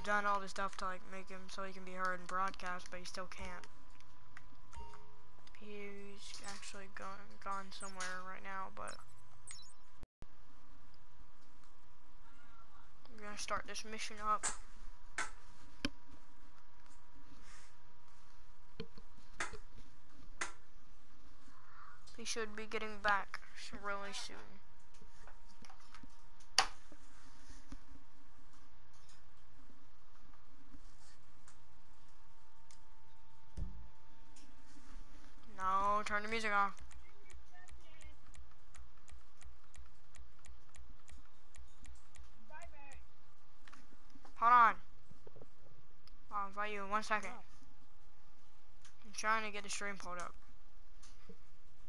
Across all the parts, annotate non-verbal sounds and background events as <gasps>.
We've done all this stuff to like make him so he can be heard and broadcast, but he still can't. He's actually gone gone somewhere right now, but we're gonna start this mission up. He should be getting back really soon. No, turn the music off. Hold on. I'll invite you in one second. I'm trying to get the stream pulled up.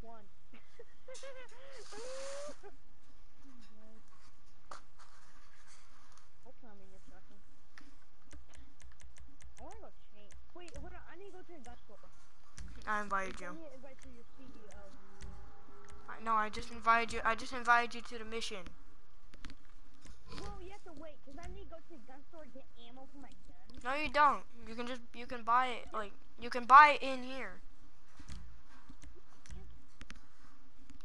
One. I'll in a second. I wanna go change. Wait, hold on. I need to go to the gun store. I invited you. I need to invite to your CEO. I, no, I just invited you. I just invited you to the mission. Well, you have to wait, cause I need to go to the gun store and get ammo for my gun. No, you don't. You can just you can buy it like you can buy it in here.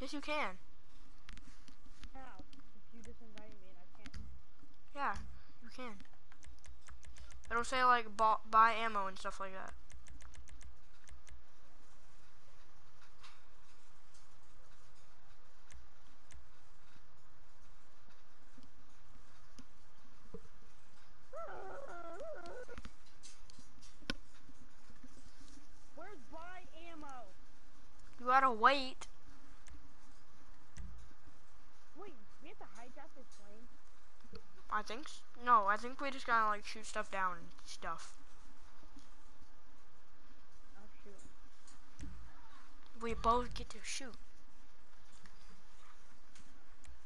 Yes, you can. How? If you just invited me and I can't. Yeah, you can. It'll say like buy ammo and stuff like that. Where's buy ammo? You gotta wait. Wait, we have to hijack this plane. I think. No, I think we just gotta like shoot stuff down and stuff. Oh shoot. We both get to shoot.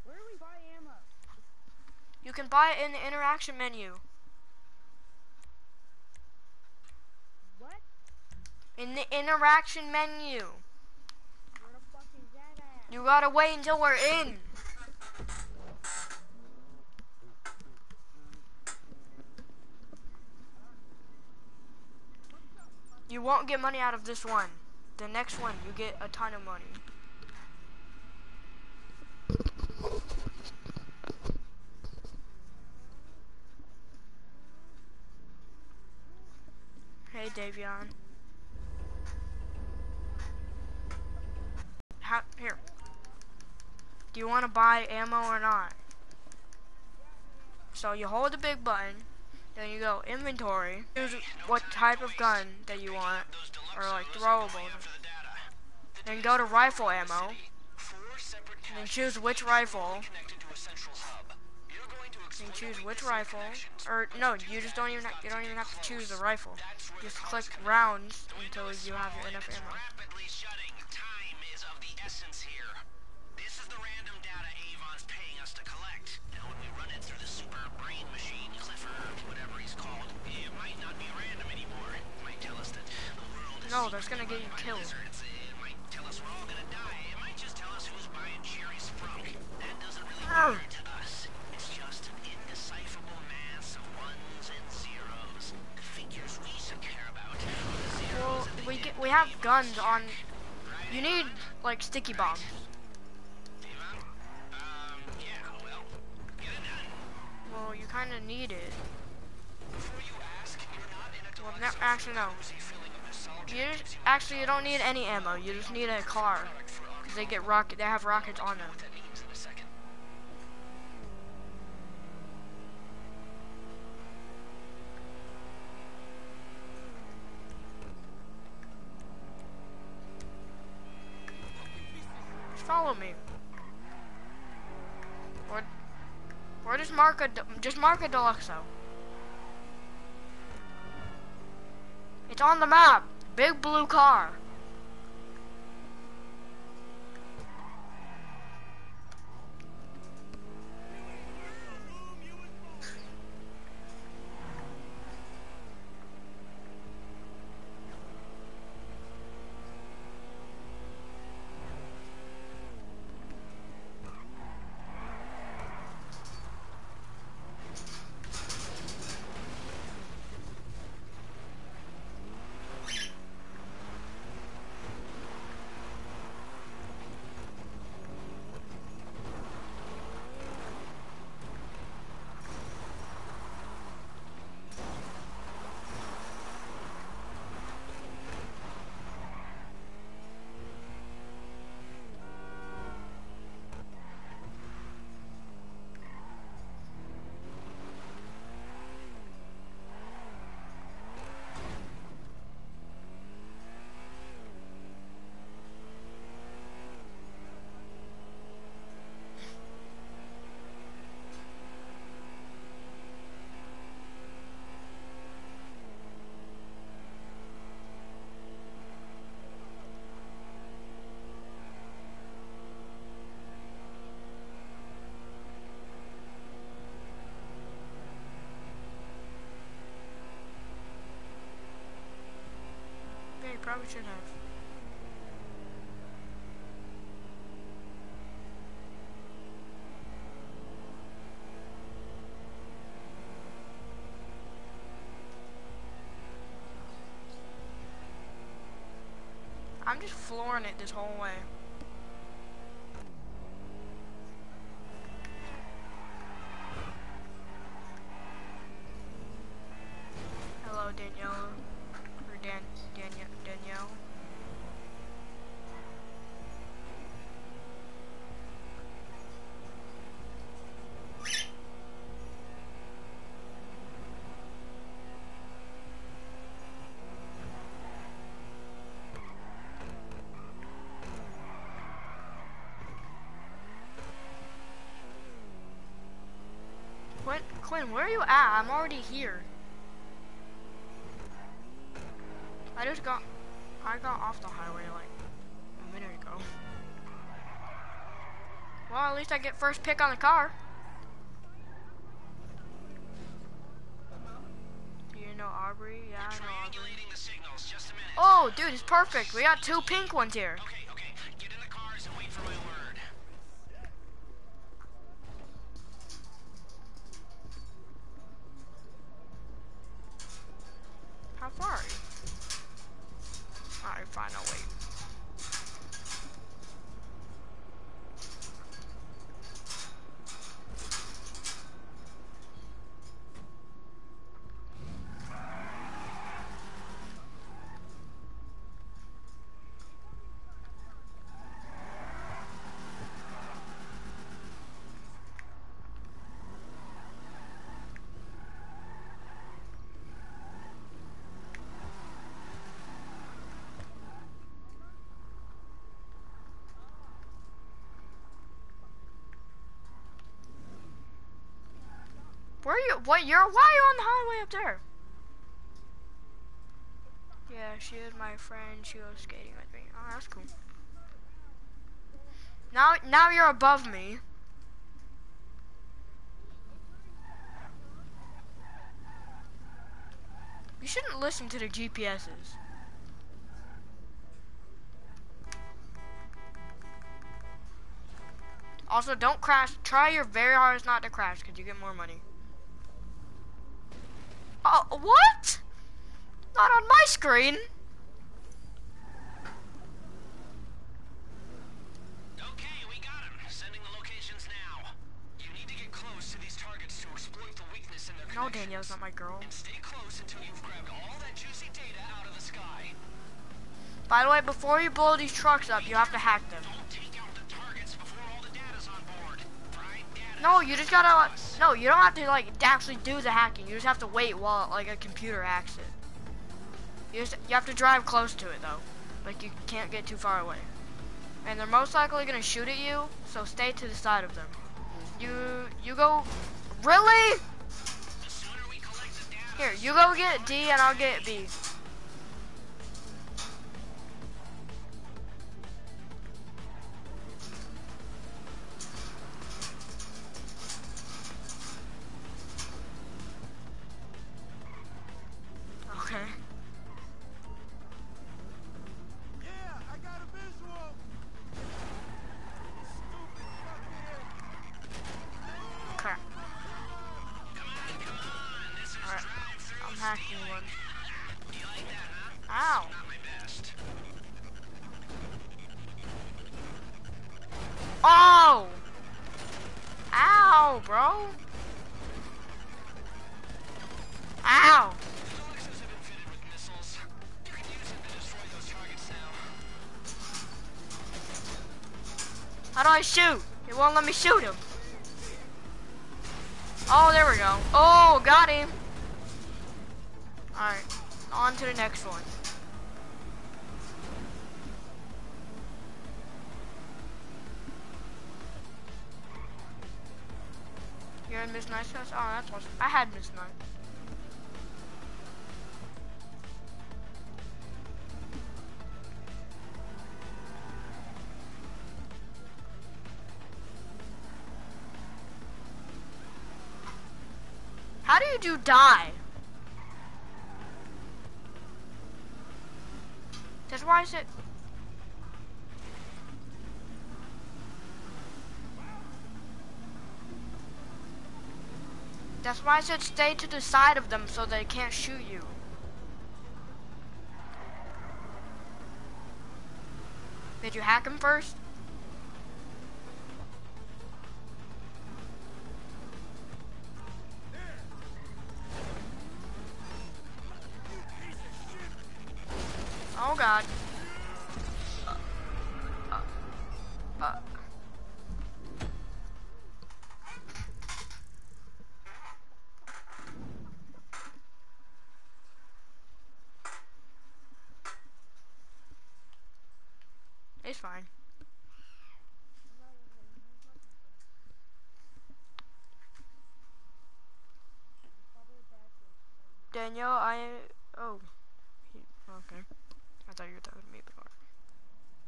Where do we buy ammo? You can buy it in the interaction menu. What? In the interaction menu. Where the fuck is that at? You gotta wait until we're in. You won't get money out of this one. The next one, you get a ton of money. Hey, Davion. How, here. Do you want to buy ammo or not? So you hold the big button, then you go inventory, choose what type of gun that you want, or like throwables. Then go to rifle ammo, then choose which rifle, then choose which rifle, or no, you just don't even have, you don't even have to choose the rifle. Just click rounds until you have enough ammo. Should care about. are the zeros Well, we get, we have guns on. You need like sticky bombs. Well, get you kind of need it. You Well, no, actually no. You just, actually you don't need any ammo. You just need a car, cause they get rocket. They have rockets on them. Follow me. Or, or just mark a just mark a deluxo. It's on the map. Big blue car. I'm just flooring it this whole way. Quinn, where are you at? I'm already here. I just got, I got off the highway like a minute ago. Well, at least I get first pick on the car. Do you know Aubrey? Yeah, I know Aubrey. Triangulating the signals. Just a minute. Oh, dude, it's perfect. We got two pink ones here. Okay, okay. Get in the cars and wait for my word. How far are you? Alright, fine, I'll wait. Where are you? What? You're? Why are you on the highway up there? Yeah, she is my friend. She was skating with me. Oh, that's cool. Now, now you're above me. You shouldn't listen to the GPSs. Also, don't crash. Try your very hardest not to crash because you get more money. What? Not on my screen. Okay, we got him. Sending the locations now. You need to get close to these targets to exploit the weakness in their No. Danielle's not my girl. And stay close until you've grabbed all that juicy data out of the sky. By the way, before you blow these trucks up, you have to hack them. Don't take out the targets before all the data's on board. Fried data. No, you just gotta. No, you don't have to like actually do the hacking. You just have to wait while like a computer hacks it. You just you have to drive close to it though. Like you can't get too far away. And they're most likely gonna shoot at you, so stay to the side of them. You you go. Really? The sooner we collect the data, Here, you go get D and I'll get B. I had Miss Nice. How do you do die? That's why I said. That's why I said stay to the side of them so they can't shoot you. Did you hack him first? Danielle, I oh, he, okay. I thought you were talking to me before.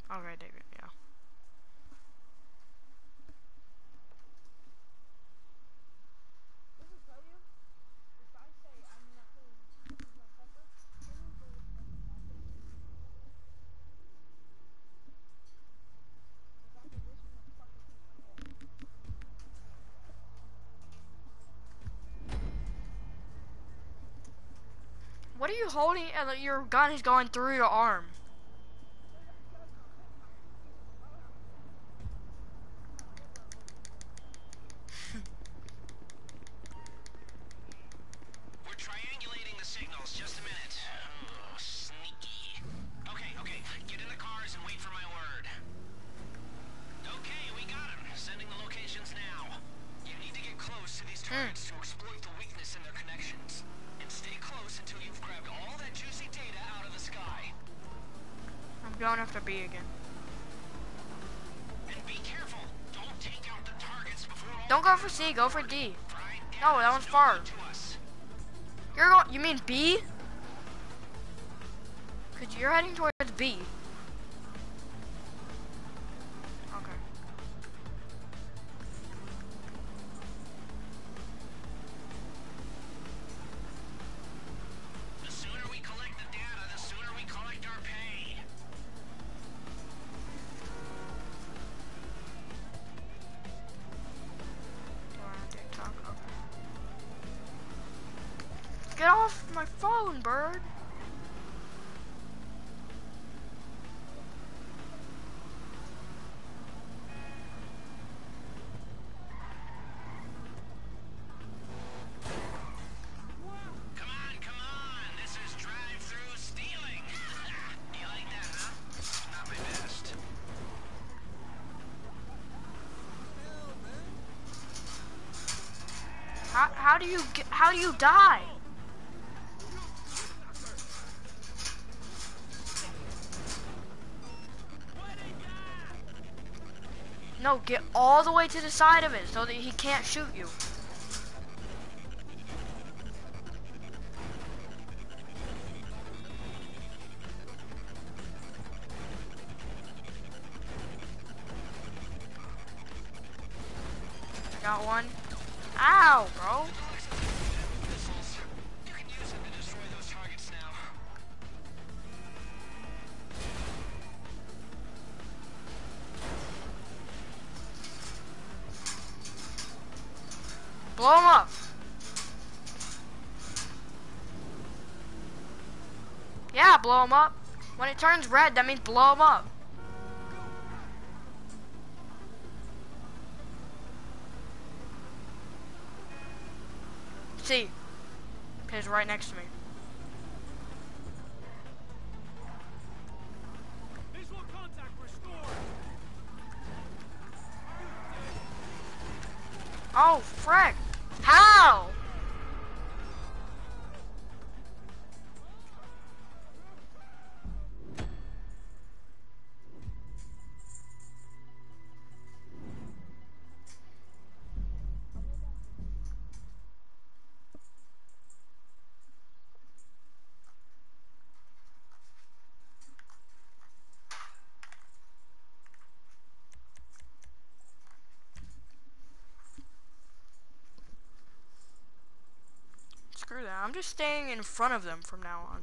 Okay, David, yeah. What are you holding? And your gun is going through your arm. For D. No, that one's far. You're going. You mean B? Cause you're heading towards B. do you get? How do you die? No, get all the way to the side of it so that he can't shoot you. Blow him up. When it turns red, that means blow them up. See, he's right next to me. I'm just staying in front of them from now on.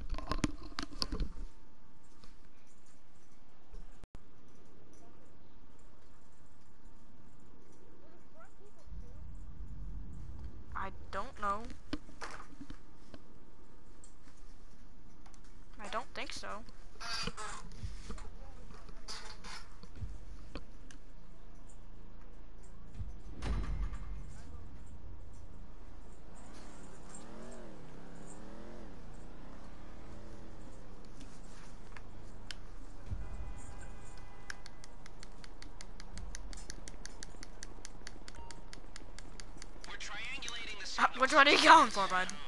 What are you going for, bud?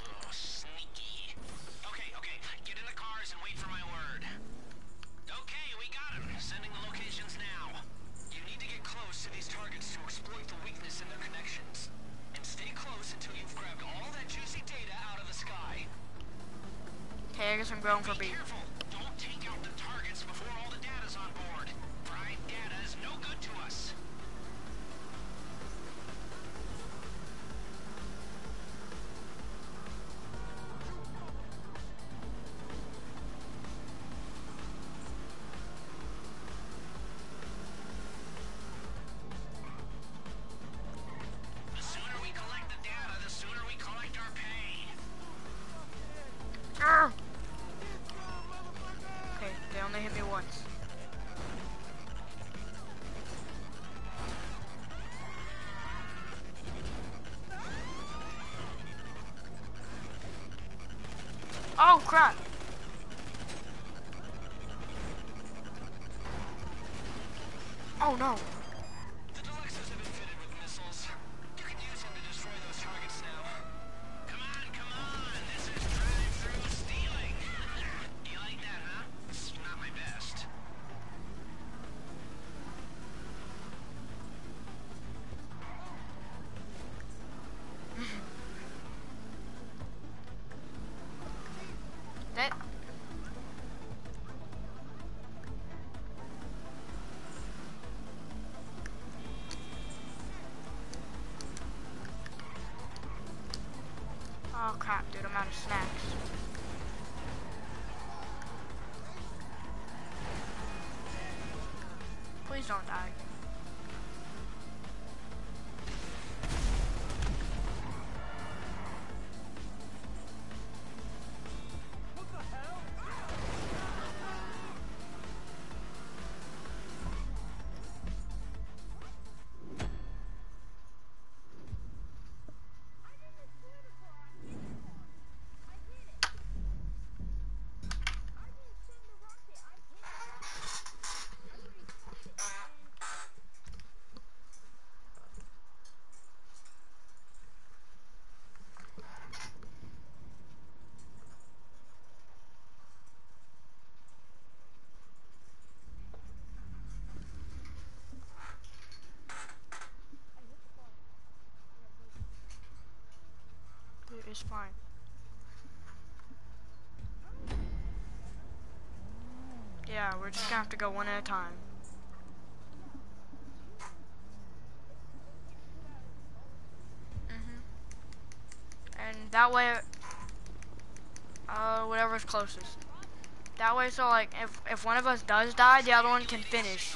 Oh, crap. Oh, no. fine. Yeah, we're just gonna have to go one at a time. Mm-hmm. And that way, uh, whatever's closest. That way, so like, if, if one of us does die, the other one can finish.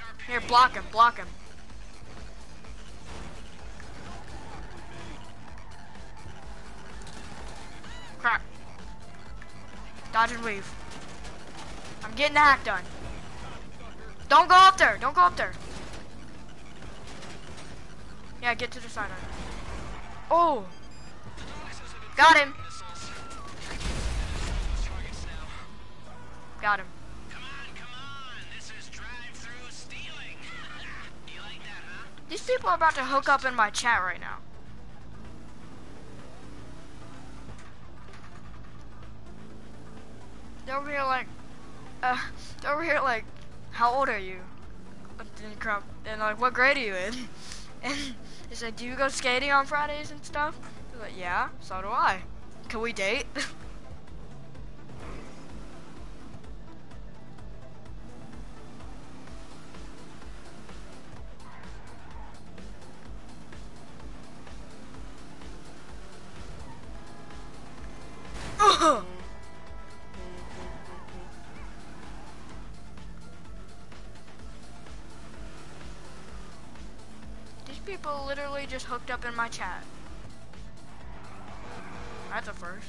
Here, block him, block him. Crap. Dodge and weave. I'm getting the hack done. Don't go up there, don't go up there. Yeah, get to the side. Oh! Got him! about to hook up in my chat right now. They're over here like, uh, they're over here like, how old are you? And crap, and like, what grade are you in? <laughs> And they said, do you go skating on Fridays and stuff? I was like, yeah, so do I. Can we date? <laughs> just hooked up in my chat. That's a first.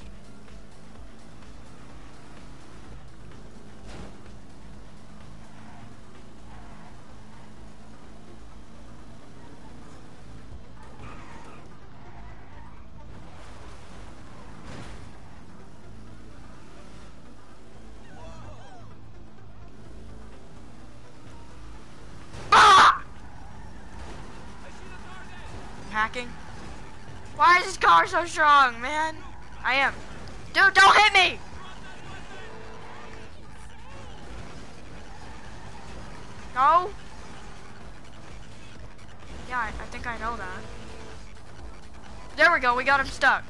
Why is this car so strong, man? I am. Dude, don't hit me! No? Yeah, I, I think I know that. There we go, we got him stuck.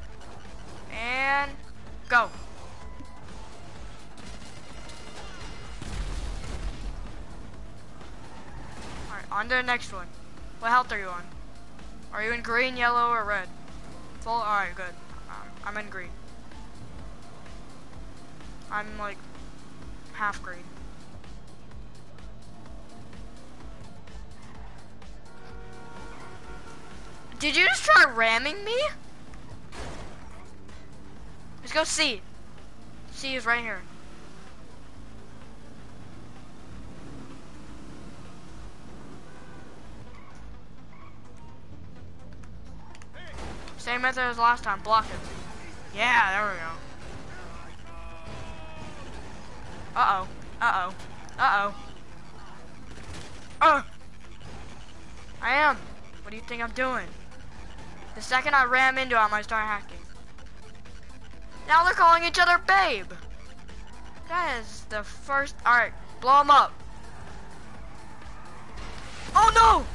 And go. Alright, on to the next one. What health are you on? Are you in green, yellow, or red? Full? Alright, good. Um, I'm in green. I'm like half green. Did you just try ramming me? Let's go see. See is right here. Same method as last time, block. Yeah, there we go. Uh-oh. Uh-oh. Uh-oh. Uh! I am. What do you think I'm doing? The second I ram into him, I start hacking. Now they're calling each other babe. That is the first. Alright, blow him up. Oh no!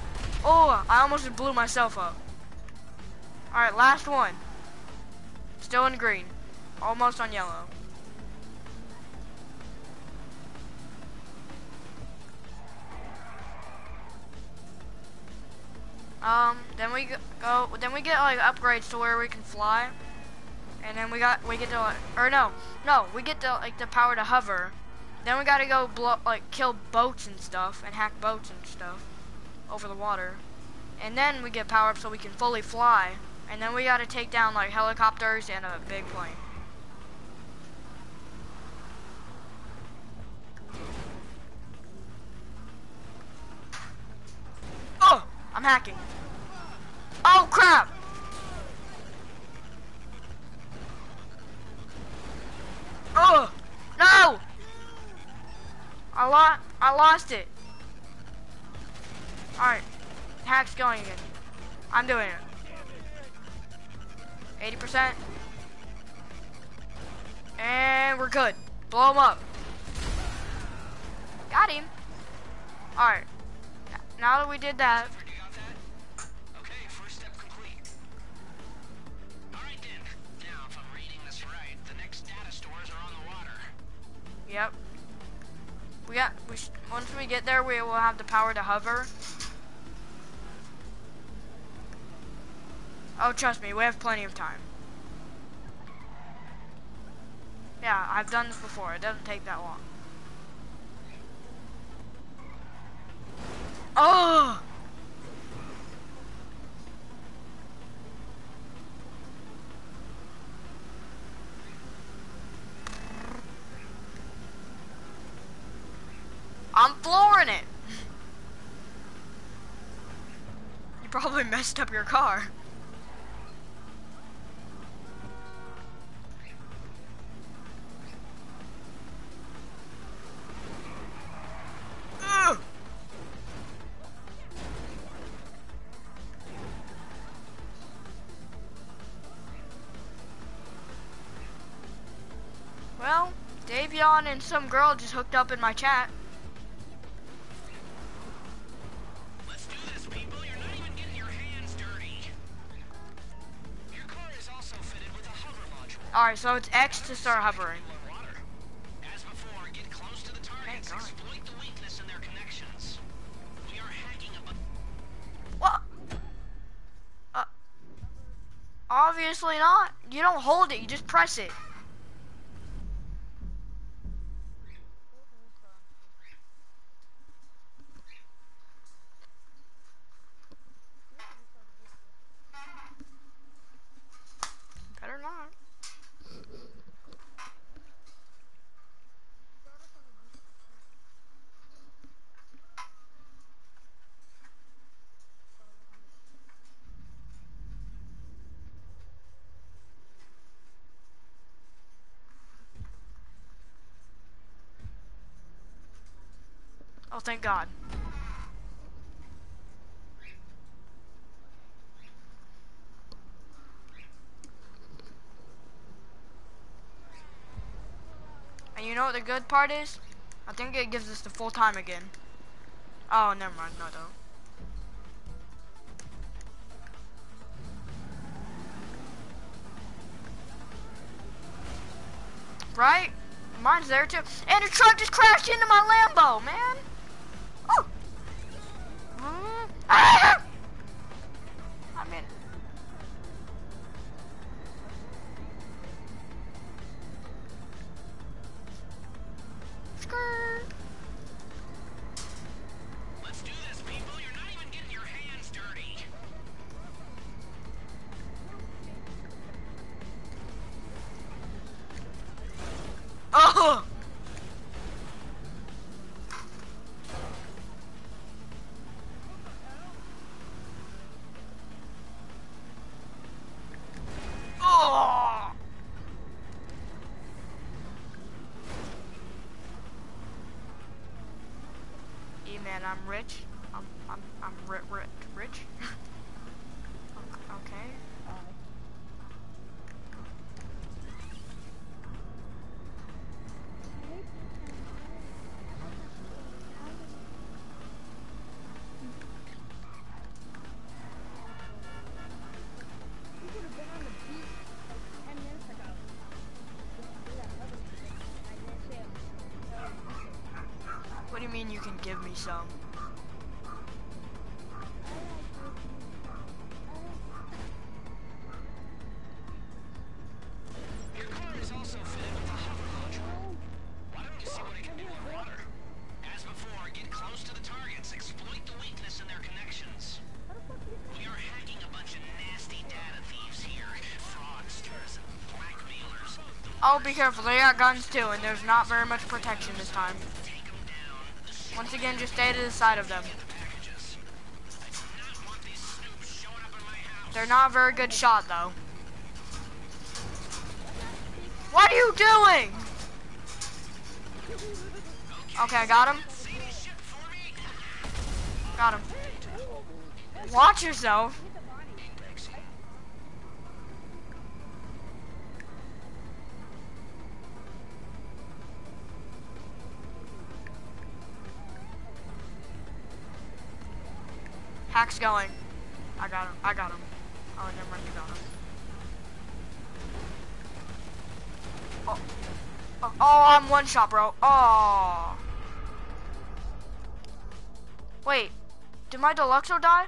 Oh, I almost blew myself up. Alright, last one. Still in green. Almost on yellow. Um, then we go, then we get like upgrades to where we can fly. And then we got, we get to, or no, no, we get to like the power to hover. Then we gotta go blow, like kill boats and stuff and hack boats and stuff over the water. And then we get power up so we can fully fly. And then we gotta take down like helicopters and a big plane. Oh, I'm hacking. Oh crap! Oh, no! I lost, I lost it. All right, hack's going again. I'm doing it. 80%. And we're good. Blow him up. Got him. Alright. Now that we did that, You got that? Okay, first step complete. Alright then. Now, if I'm reading this right, the next data stores are on the water. yep. We got, we sh once we get there, we will have the power to hover. Oh, trust me, we have plenty of time. Yeah, I've done this before. It doesn't take that long. Oh! I'm flooring it. <laughs> You probably messed up your car. Well, Davion and some girl just hooked up in my chat. This, people. You're not even getting your hands dirty. Your car is also fitted with a hover module. Alright, so it's X to start hovering. As before, get close to the targets. Exploit the weakness in their connections. We are hacking a What? Uh, obviously not. You don't hold it, you just press it. Better not. Oh, thank God. And you know what the good part is? I think it gives us the full time again. Oh, never mind. No, don't. Right? Mine's there too. And a truck just crashed into my Lambo, man. Ah! I'm rich. I'm I'm I'm rich rich <laughs> rich. okay. You could have been on the beach like 10 minutes ago. Do that other thing. I didn't say it. What do you mean you can give me some? Be careful. They got guns too, and there's not very much protection this time. Once again, just stay to the side of them. They're not a very good shot, though. What are you doing? Okay, I got him. Got him. Watch yourself. Going. I got him. I got him. Oh, never mind. You got him. Oh. Oh, oh, I'm one shot, bro. Oh. Wait. Did my Deluxo die?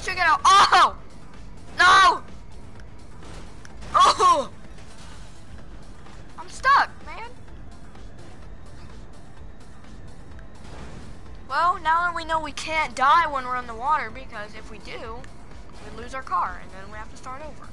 Two get out. Oh! No! Oh! I'm stuck, man. Well, now that we know we can't die when we're in the water, because if we do, we lose our car, and then we have to start over.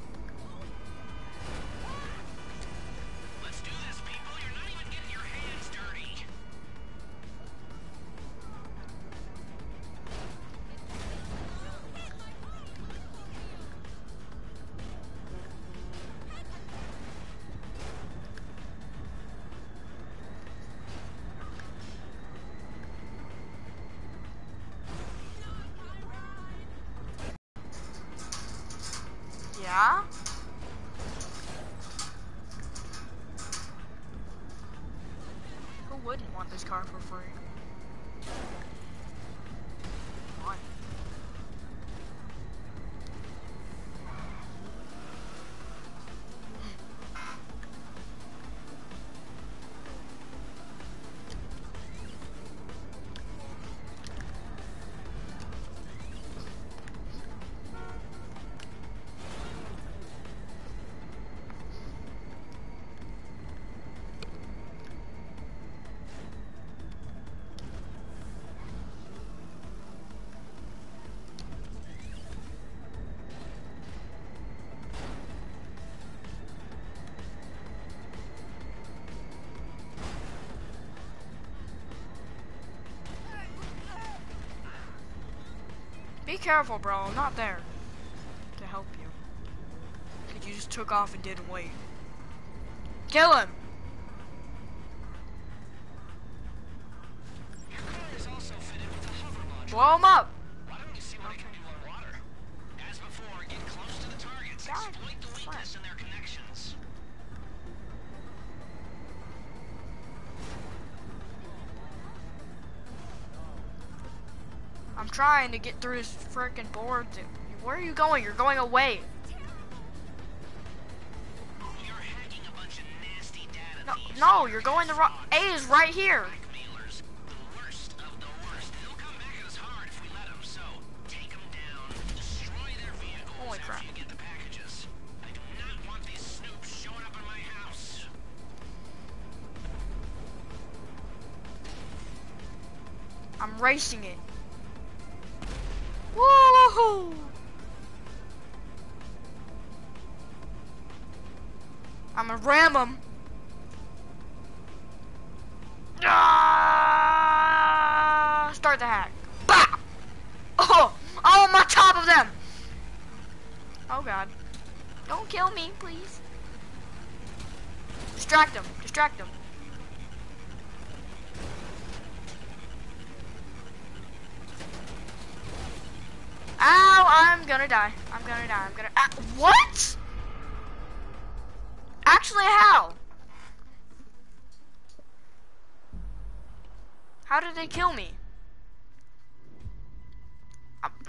Careful, bro. I'm not there to help you. You just took off and didn't wait. Kill him! Trying to get through this freaking board. Where are you going? You're going away. You're hacking a bunch of nasty data No, no, you're going the wrong. A is right here. Blackmailers, the worst of the Kill me?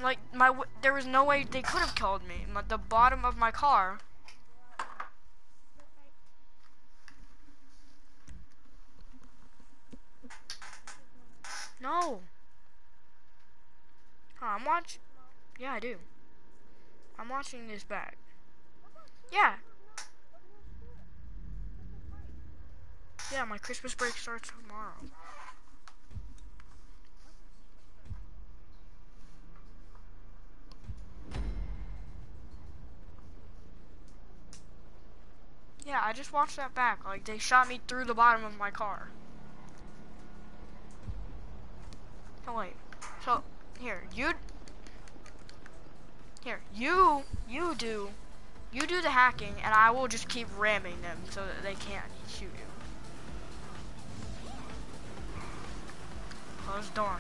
Like my, there was no way they could have killed me. My, the bottom of my car. No. Huh, I'm watch. Yeah, I do. I'm watching this back. Yeah. Yeah, my Christmas break starts tomorrow. Yeah, I just watched that back. Like, they shot me through the bottom of my car. Oh, wait. So, here, you... Here, you, you do, you do the hacking, and I will just keep ramming them so that they can't shoot you. Close door.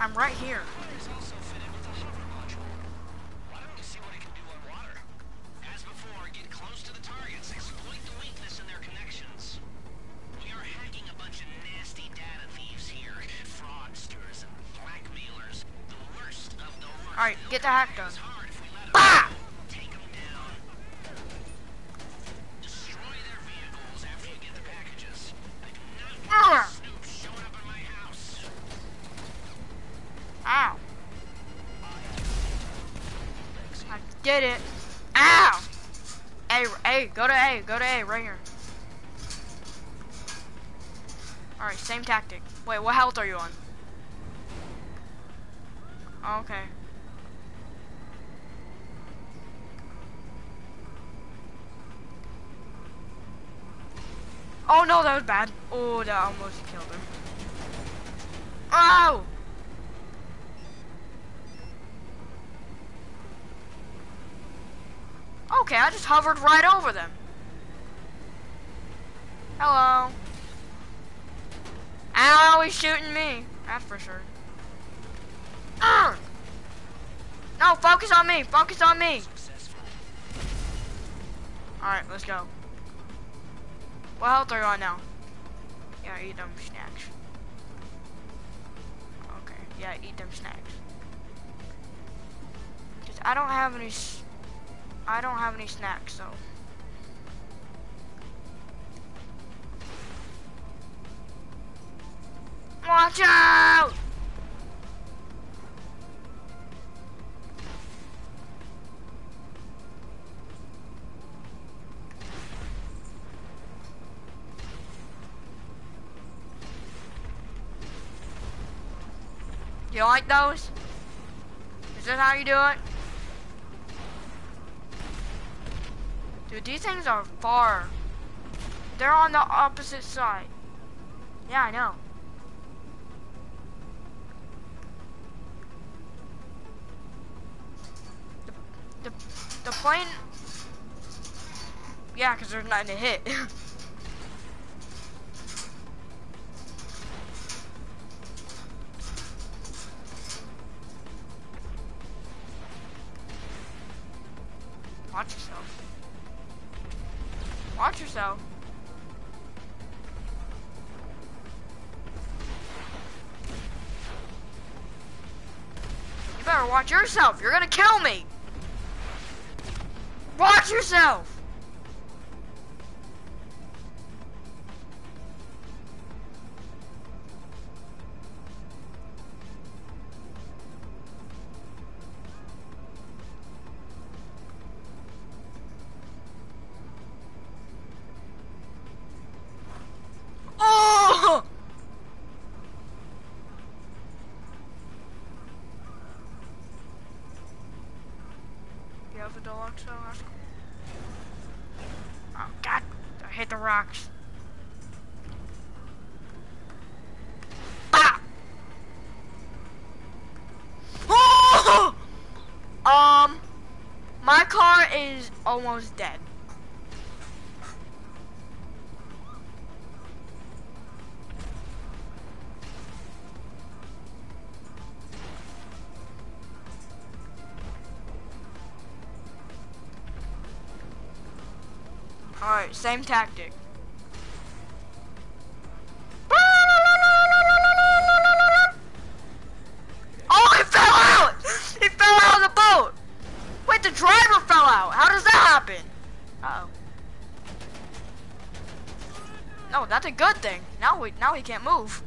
Of right here. Alright, get the hack done. Are you on? Oh, okay. Oh no, that was bad. Oh, that almost killed him. Oh! Okay, I just hovered right over them. Hello. He's shooting me. That's for sure. Urgh. No, focus on me. Focus on me. Alright, let's go. What health are you on now? Yeah, eat them snacks. Okay, yeah, eat them snacks. Cause I don't have any. I don't have any snacks, so. Like those? Is that how you do it? Dude, these things are far. They're on the opposite side. Yeah, I know. The, the, the plane... Yeah, because there's nothing to hit. <laughs> Watch yourself. You're gonna kill me. Watch yourself. Almost dead. Alright, same tactic. Now now he can't move.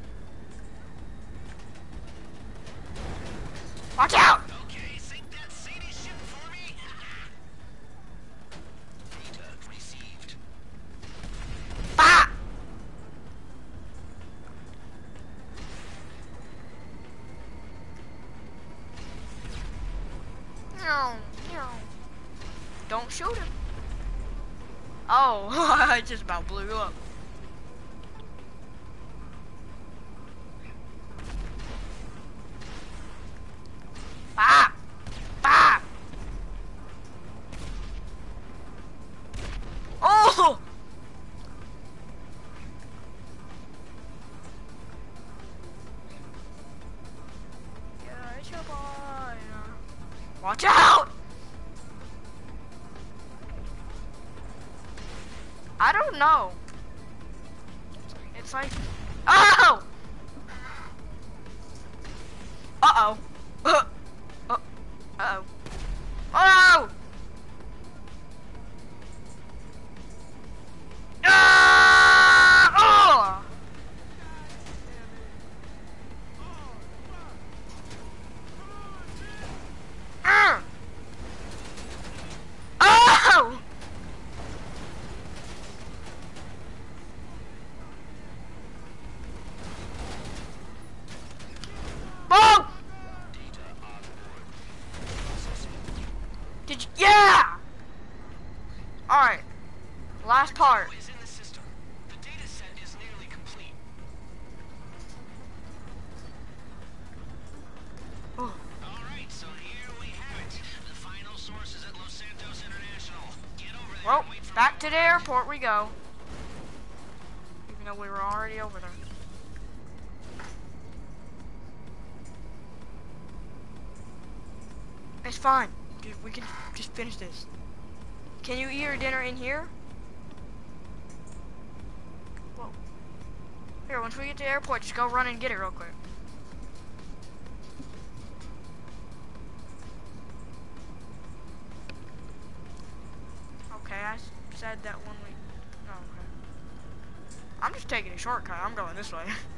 Don't know. Santos International. Get over there Well, and wait for back to the airport we go. Even though we were already over there. It's fine. Just- We can just finish this. Can you eat your dinner in here? Once we get to the airport, just go run and get it real quick. Okay, I said that when we. Oh, okay. I'm just taking a shortcut. I'm going this way. <laughs>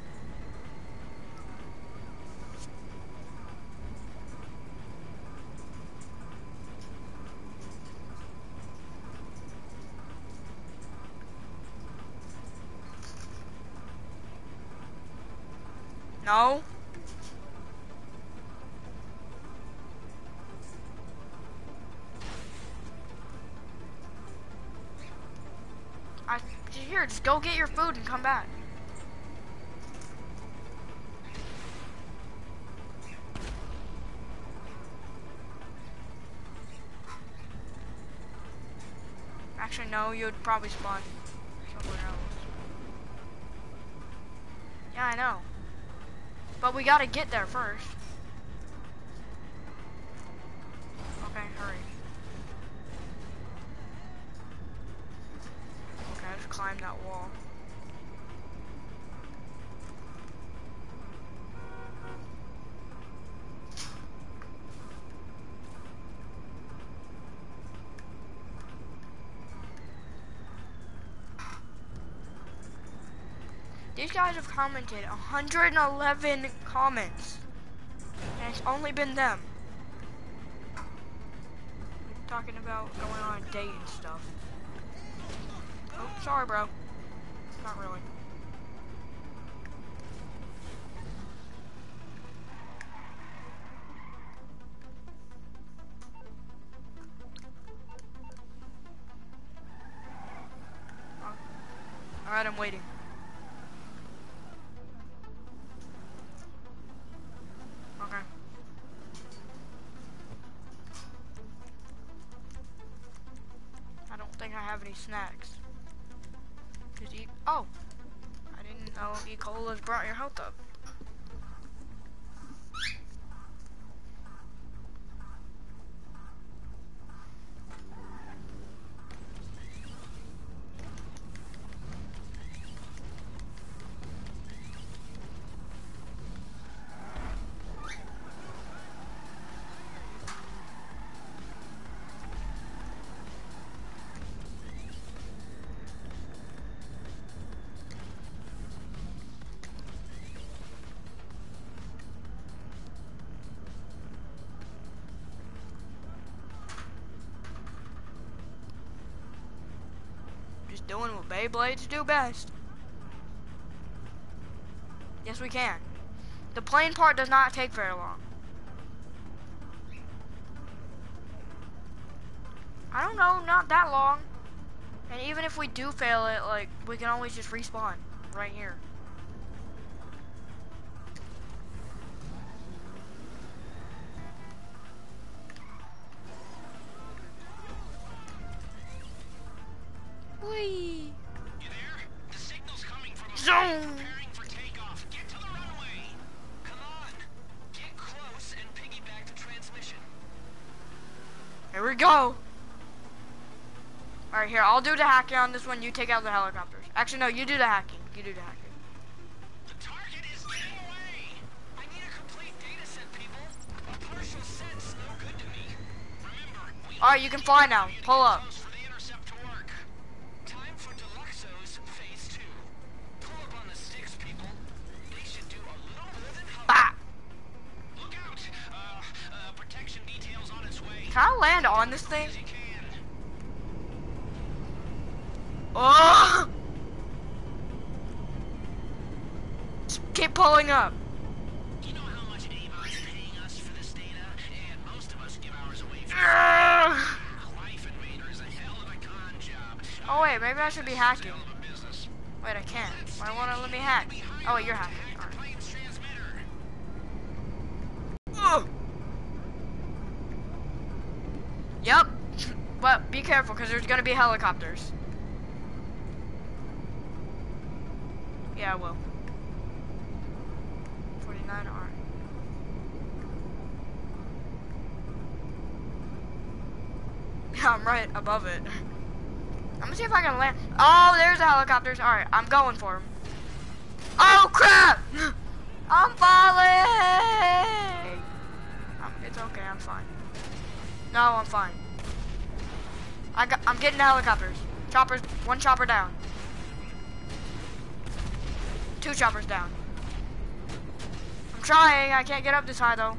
I here, just go get your food and come back. Actually, no, you'd probably spawn somewhere else. Yeah, I know. But we gotta get there first. Guys have commented 111 comments. And it's only been them. Talking about going on a date and stuff. Oh, sorry, bro. Not really. Snacks. Oh, I didn't know E. coli's brought your health up. Doing what Beyblades do best. Yes, we can. The plane part does not take very long. I don't know, not that long. And even if we do fail it, like, we can always just respawn right here. Hacking on this one. You take out the helicopters. Actually, no, you do the hacking. You do the hacking. The target is getting away! I need a complete data set, people. A partial set's no good to me. Remember, Alright, you can fly now. Pull up. Hacking. Hell of a business. Wait, I can't. Why won't let me hack? Oh wait, you're hacking. Hack the plane's transmitter. Yep. But be careful, because there's gonna be helicopters. Yeah, I will. 49 R. Yeah, <laughs> I'm right above it. I'm gonna see if I can land. Oh, there's the helicopters. Alright, I'm going for them. Oh, crap! <gasps> I'm falling! It's okay, I'm fine. No, I'm fine. I got, I'm getting the helicopters. Choppers, one chopper down. Two choppers down. I'm trying, I can't get up this high though.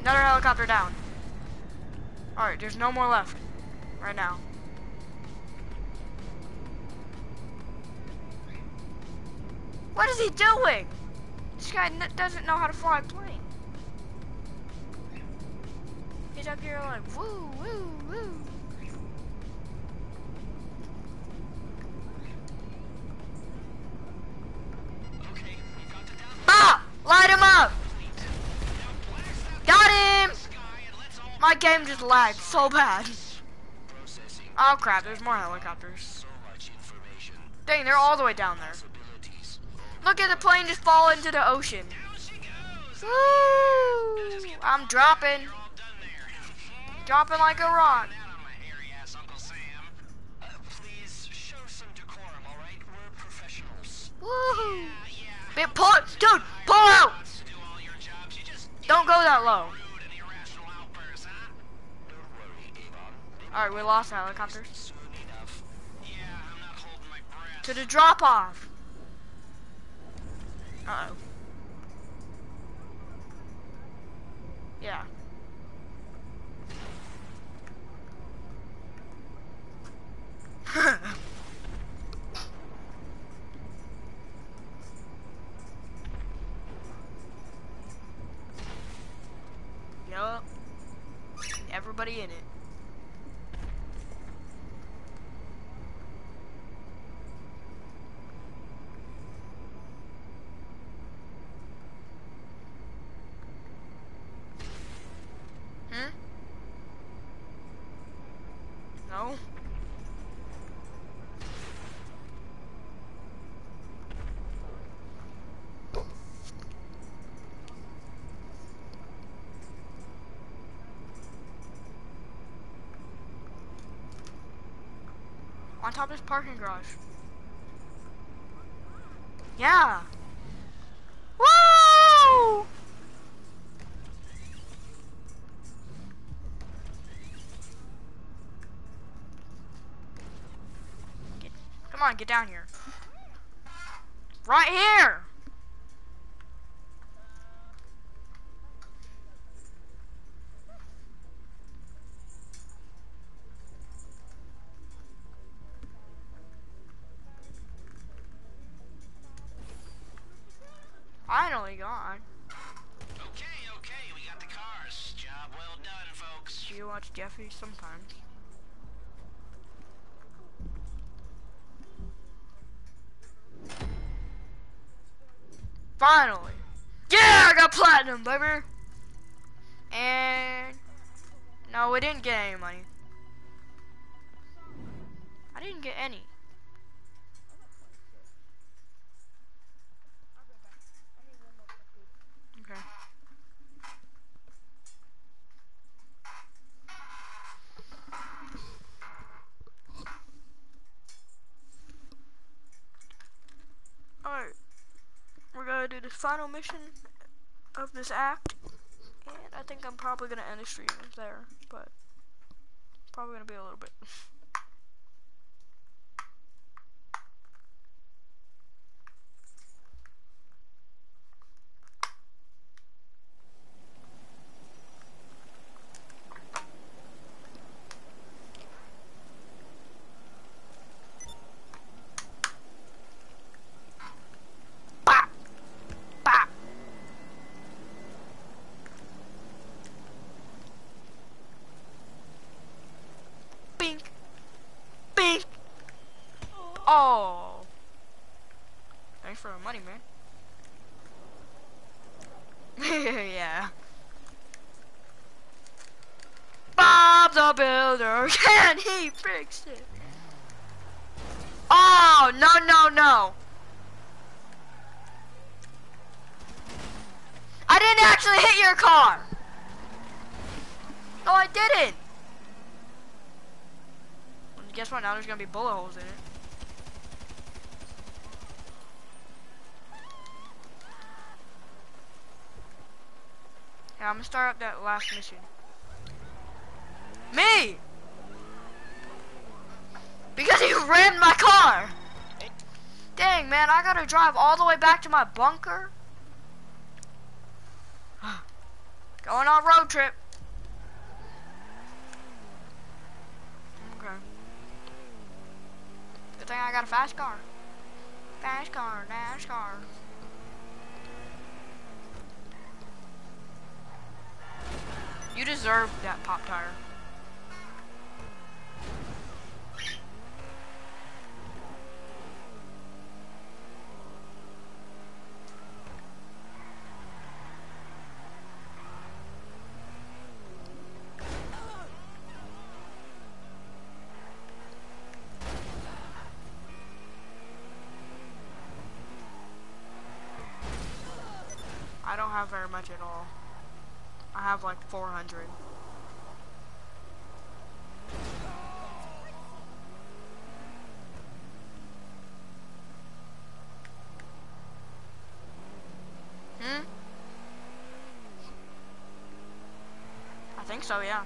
Another helicopter down. Alright, there's no more left. Right now. What is he doing? This guy doesn't know how to fly a plane. He's up here like woo woo woo. Ah! Light him up! Got him! My game just lagged so bad. Oh crap, there's more helicopters. Dang, they're all the way down there. Look at the plane just fall into the ocean. Woo! I'm dropping. Dropping like a rock. Woohoo! Bit pull dude, pull out! Don't go that low. Alright, we lost the helicopters. Soon enough. Yeah, I'm not holding my breath. To the drop off. Uh oh. Yeah. <laughs> yup. Everybody in it. On top of this parking garage. Yeah. Woo! Get, come on, get down here. Right here. Sometimes? Finally. Yeah, I got platinum, baby. And no, we didn't get any money. I didn't get any. Okay. do this final mission of this act. And I think I'm probably gonna end the stream there, but probably gonna be a little bit. <laughs> Bop! Bop! Bink! Bink! Oh! Thanks for the money, man. <laughs> yeah. Bob the Builder, <laughs> can he fix it? Oh, no, no, no. I didn't actually hit your car. No, I didn't. Guess what? Now there's gonna be bullet holes in it. Yeah, I'm gonna start up that last mission. Me! Because he ran my car! Dang, man, I gotta drive all the way back to my bunker? <sighs> Going on road trip. Okay. Good thing I got a fast car. Fast car, NASCAR. You deserve that pop tire. I don't have very much at all. I have like 400. Hmm? I think so, yeah.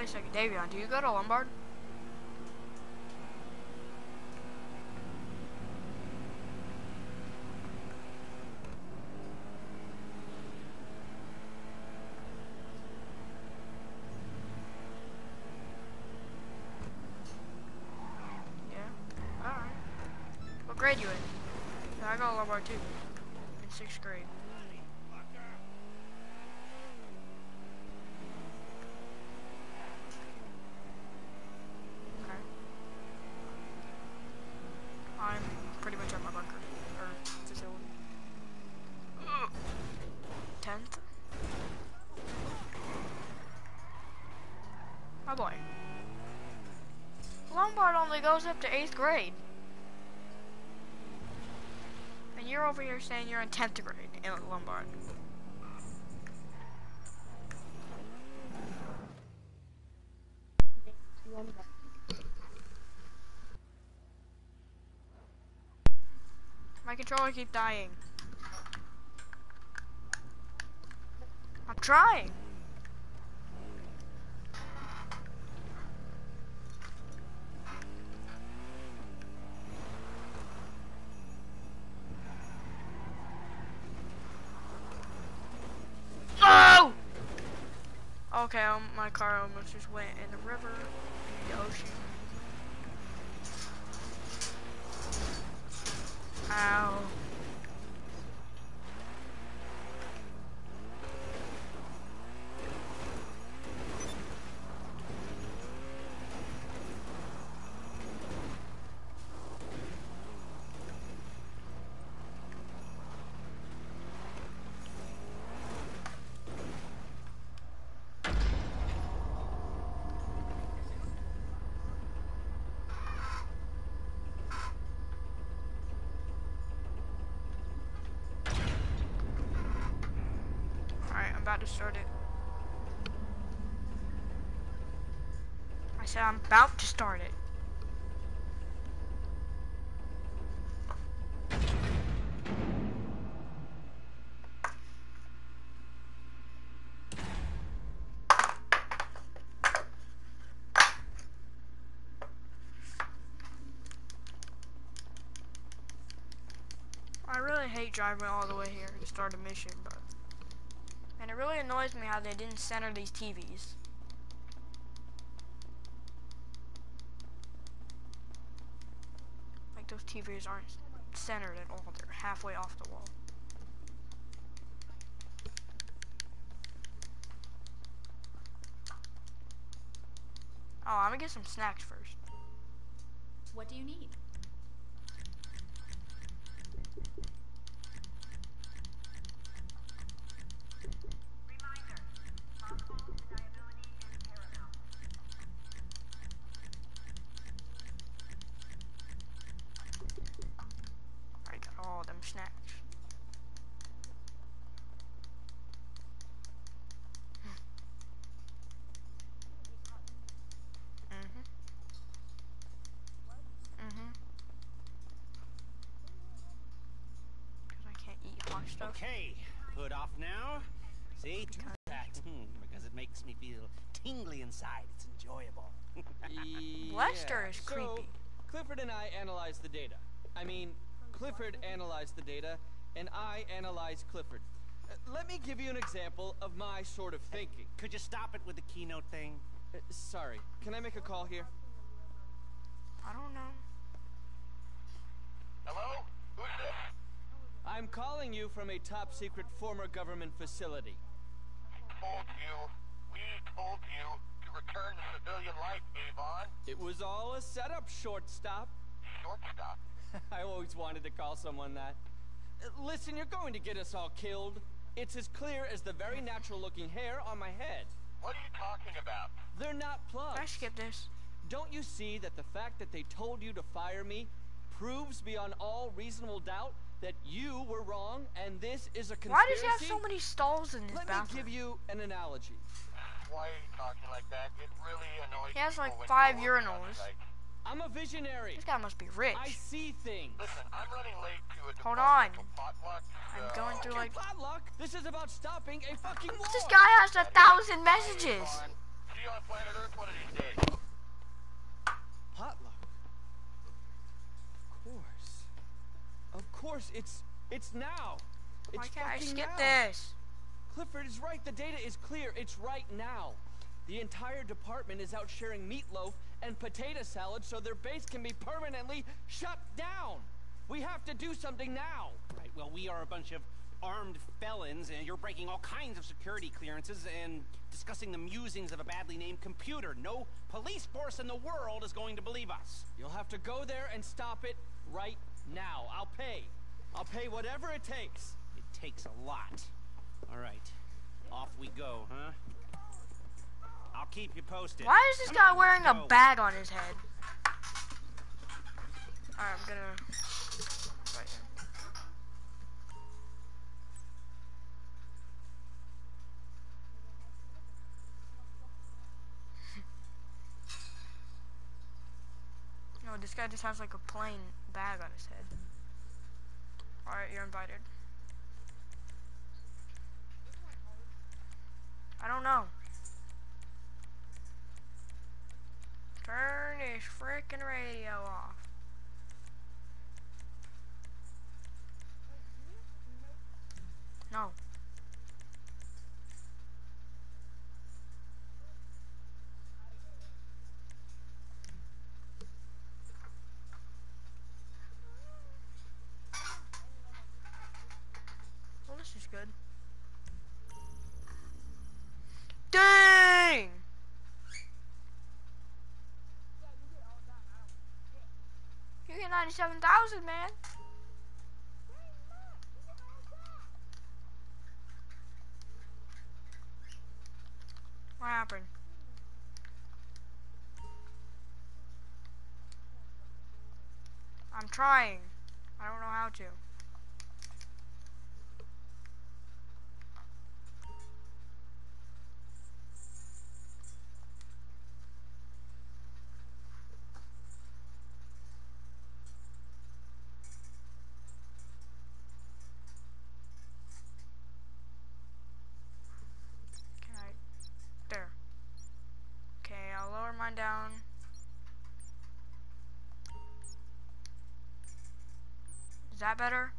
Wait a second, Davion, do you go to Lombard? Yeah? Alright. What grade you in? I got Lombard too. In sixth grade. Okay. I'm pretty much at my bunker or facility. Tenth. Lombard only goes up to eighth grade. And you're over here saying you're in 10th grade in Lombard. My controller keep dying. I'm trying. No! Okay, my car almost just went in the river, in the ocean. Ow. Alright, I'm about to start it. I said I'm about to start it. I really hate driving all the way here to start a mission, but really annoys me how they didn't center these TVs. Like those TVs aren't centered at all. They're halfway off the wall. Oh, I'm gonna get some snacks first. What do you need? I got all them snacks. Mhm. Mhm. Because I can't eat hot stuff. Okay, put off now. See, do that Hmm, because it makes me feel tingly inside. It's enjoyable. <laughs> Lester is so, creepy. Clifford and I analyzed the data. I mean, Clifford analyzed the data, and I analyzed Clifford. Uh, let me give you an example of my sort of thinking. Could you stop it with the keynote thing? Uh, sorry, can I make a call here? I don't know. Hello? Who's this? I'm calling you from a top secret former government facility. Told you. We told you to return to civilian life, Avon. It was all a setup, shortstop. Shortstop. <laughs> I always wanted to call someone that. Uh, Listen, you're going to get us all killed. It's as clear as the very natural looking hair on my head. What are you talking about? They're not plugs. Can I skip this? Don't you see that the fact that they told you to fire me proves beyond all reasonable doubt that you were wrong and this is a conspiracy? Why does he have so many stalls in his Let bathroom? me give you an analogy. Why are you talking like that? It really annoys He has, like, five you're working on urinals. site. I'm a visionary. This guy must be rich. I see things. Listen, I'm running late to a Hold departmental on. potluck. I'm uh, going through like Potluck. This is about stopping a fucking war. this guy has a thousand messages. Avon, See you on planet Earth one of these days. Potluck. Of course. Of course, it's it's now. It's Why can't I fucking skip now. this? Clifford is right. The data is clear. It's right now. The entire department is out sharing meatloaf and potato salad so their base can be permanently shut down. We have to do something now. Right, well, we are a bunch of armed felons, and you're breaking all kinds of security clearances and discussing the musings of a badly named computer. No police force in the world is going to believe us. You'll have to go there and stop it right now. I'll pay. I'll pay whatever it takes. It takes a lot. All right, off we go, huh? I'll keep you posted. Why is this Come guy on, wearing a bag on his head? Alright, I'm gonna. Right here. No, <laughs> oh, this guy just has like a plain bag on his head. Alright, you're invited. I don't know. Turn this freaking radio off. No. Well, this is good. Dang! You get 97,000, man. What happened? I'm trying. I don't know how to. Mine down. Is that better?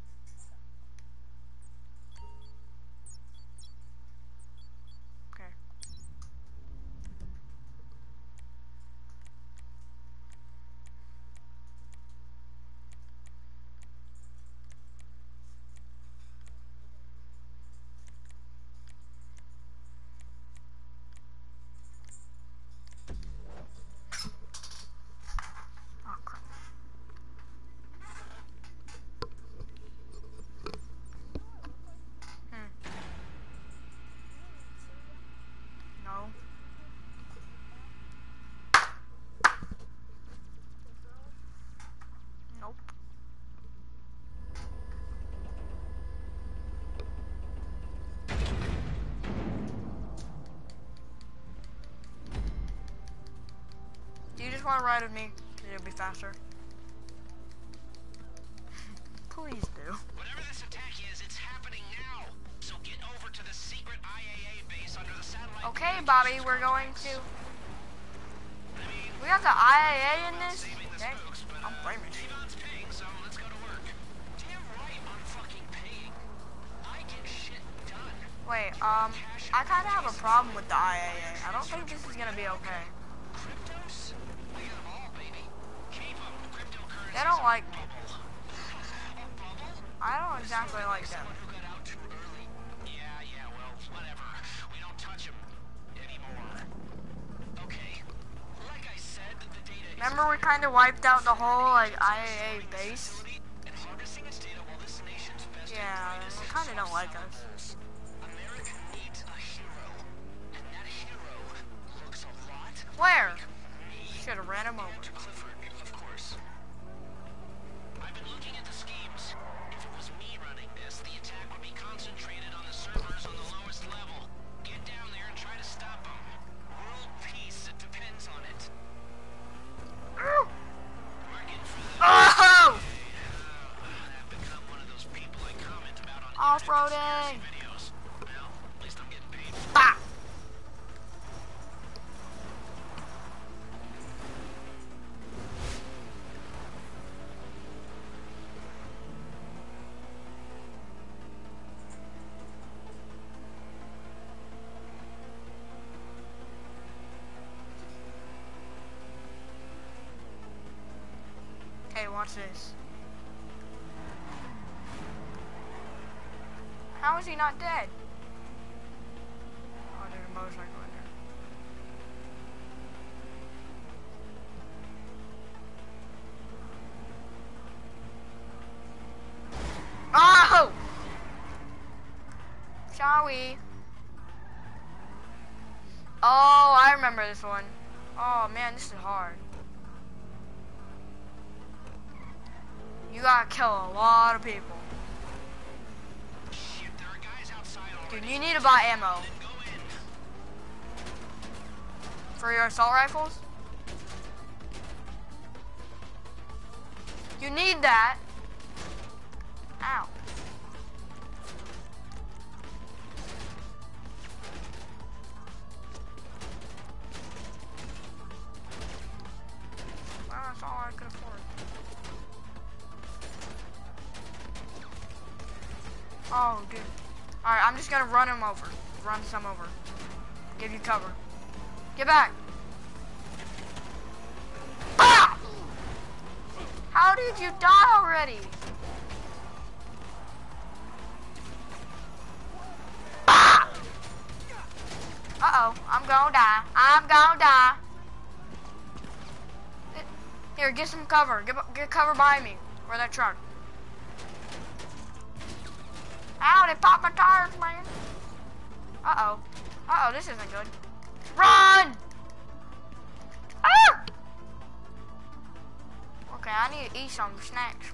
Just want to ride with me? It'll be faster. Please do. Whatever this attack is, it's happening now. So get over to the secret IAA base under the satellite. Okay, Bobby, we're going to. We got the IAA in this. Dang, I'm uh, famous. Avon's paying, so let's go to work. Damn right I'm fucking paying. I get shit done. Wait, um, I kind of have a problem with the IAA. I don't think this is gonna be okay. Cryptos? I got 'em all, baby. Keep 'em. Cryptocurrency. They don't like me. I don't exactly like them. We I Remember we kind of wiped out the whole like IAA base? Yeah, they kind of don't like us. watch this. How is he not dead? People. Shit, there are guys outside already. Dude, you need to buy ammo Then go in. for your assault rifles. You need that. Gonna run him over. Run some over. Give you cover. Get back! Ah! How did you die already? Ah! Uh-oh, I'm gonna die. I'm gonna die. Here, get some cover. Get, get cover behind me. Where that truck. Ow, they popped my tires, man. Uh-oh. Uh-oh, this isn't good. Run! Ah! Okay, I need to eat some snacks.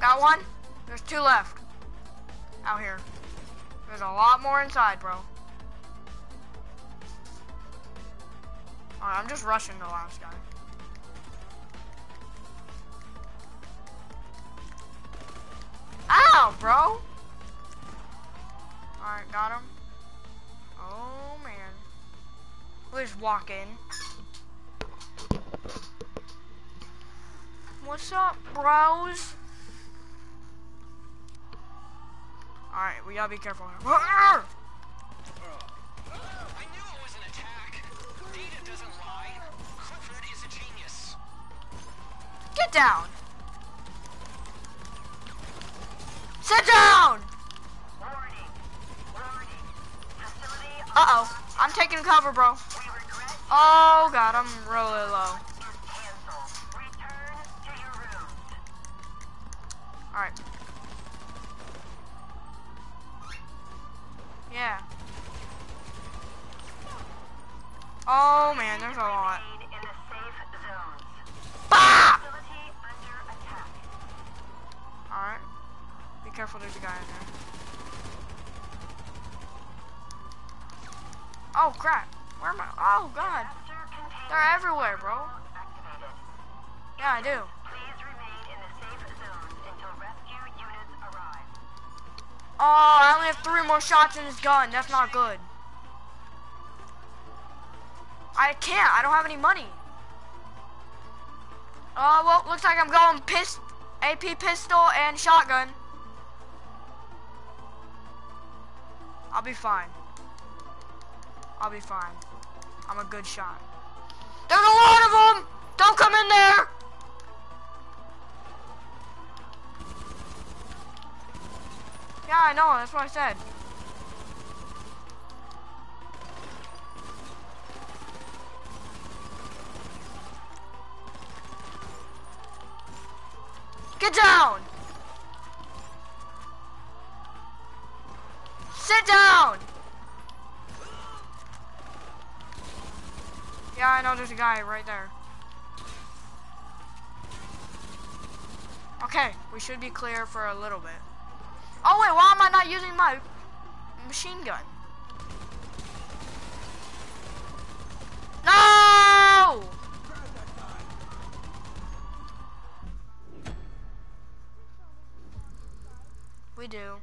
Got one? There's two left. Lot more inside, bro. Alright, I'm just rushing the last guy. Ow, bro! Alright, got him. Oh, man. We'll just walk in. Gotta be careful. Ah! I knew it was an attack. Data doesn't lie. Clifford is a genius. Get down! Sit down! Uh-oh. I'm taking cover, bro. Have three more shots in this gun. That's not good. I can't. I don't have any money. Oh, well, looks like I'm going pist AP pistol and shotgun. I'll be fine. I'll be fine. I'm a good shot. There's a lot of them! Don't come in there! Yeah, I know. That's what I said. Get down! Sit down! Yeah, I know there's a guy right there. Okay, we should be clear for a little bit. Oh wait, why am I not using my machine gun? No! We do.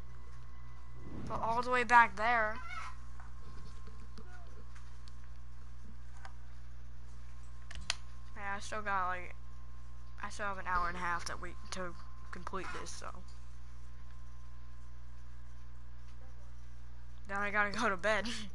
But all the way back there. Yeah, I still got like, I still have an hour and a half that we to complete this, so. Then I gotta go to bed. <laughs>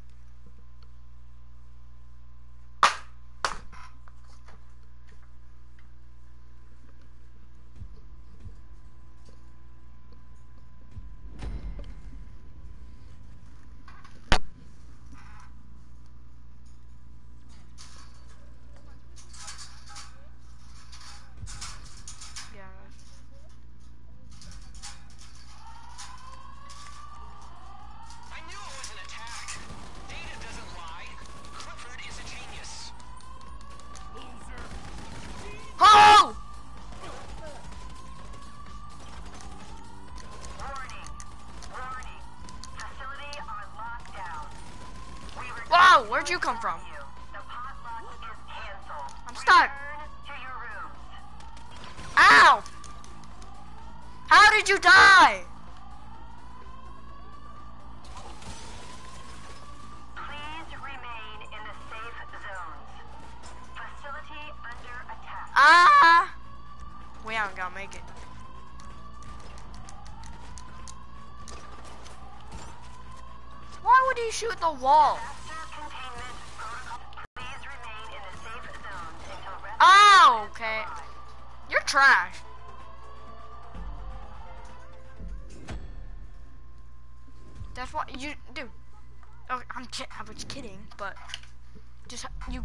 Where'd you come from? The potluck is canceled. I'm stuck. Return to your rooms. Ow! How did you die? Please remain in the safe zones. Facility under attack. Ah! We aren't gonna make it. Why would he shoot the wall?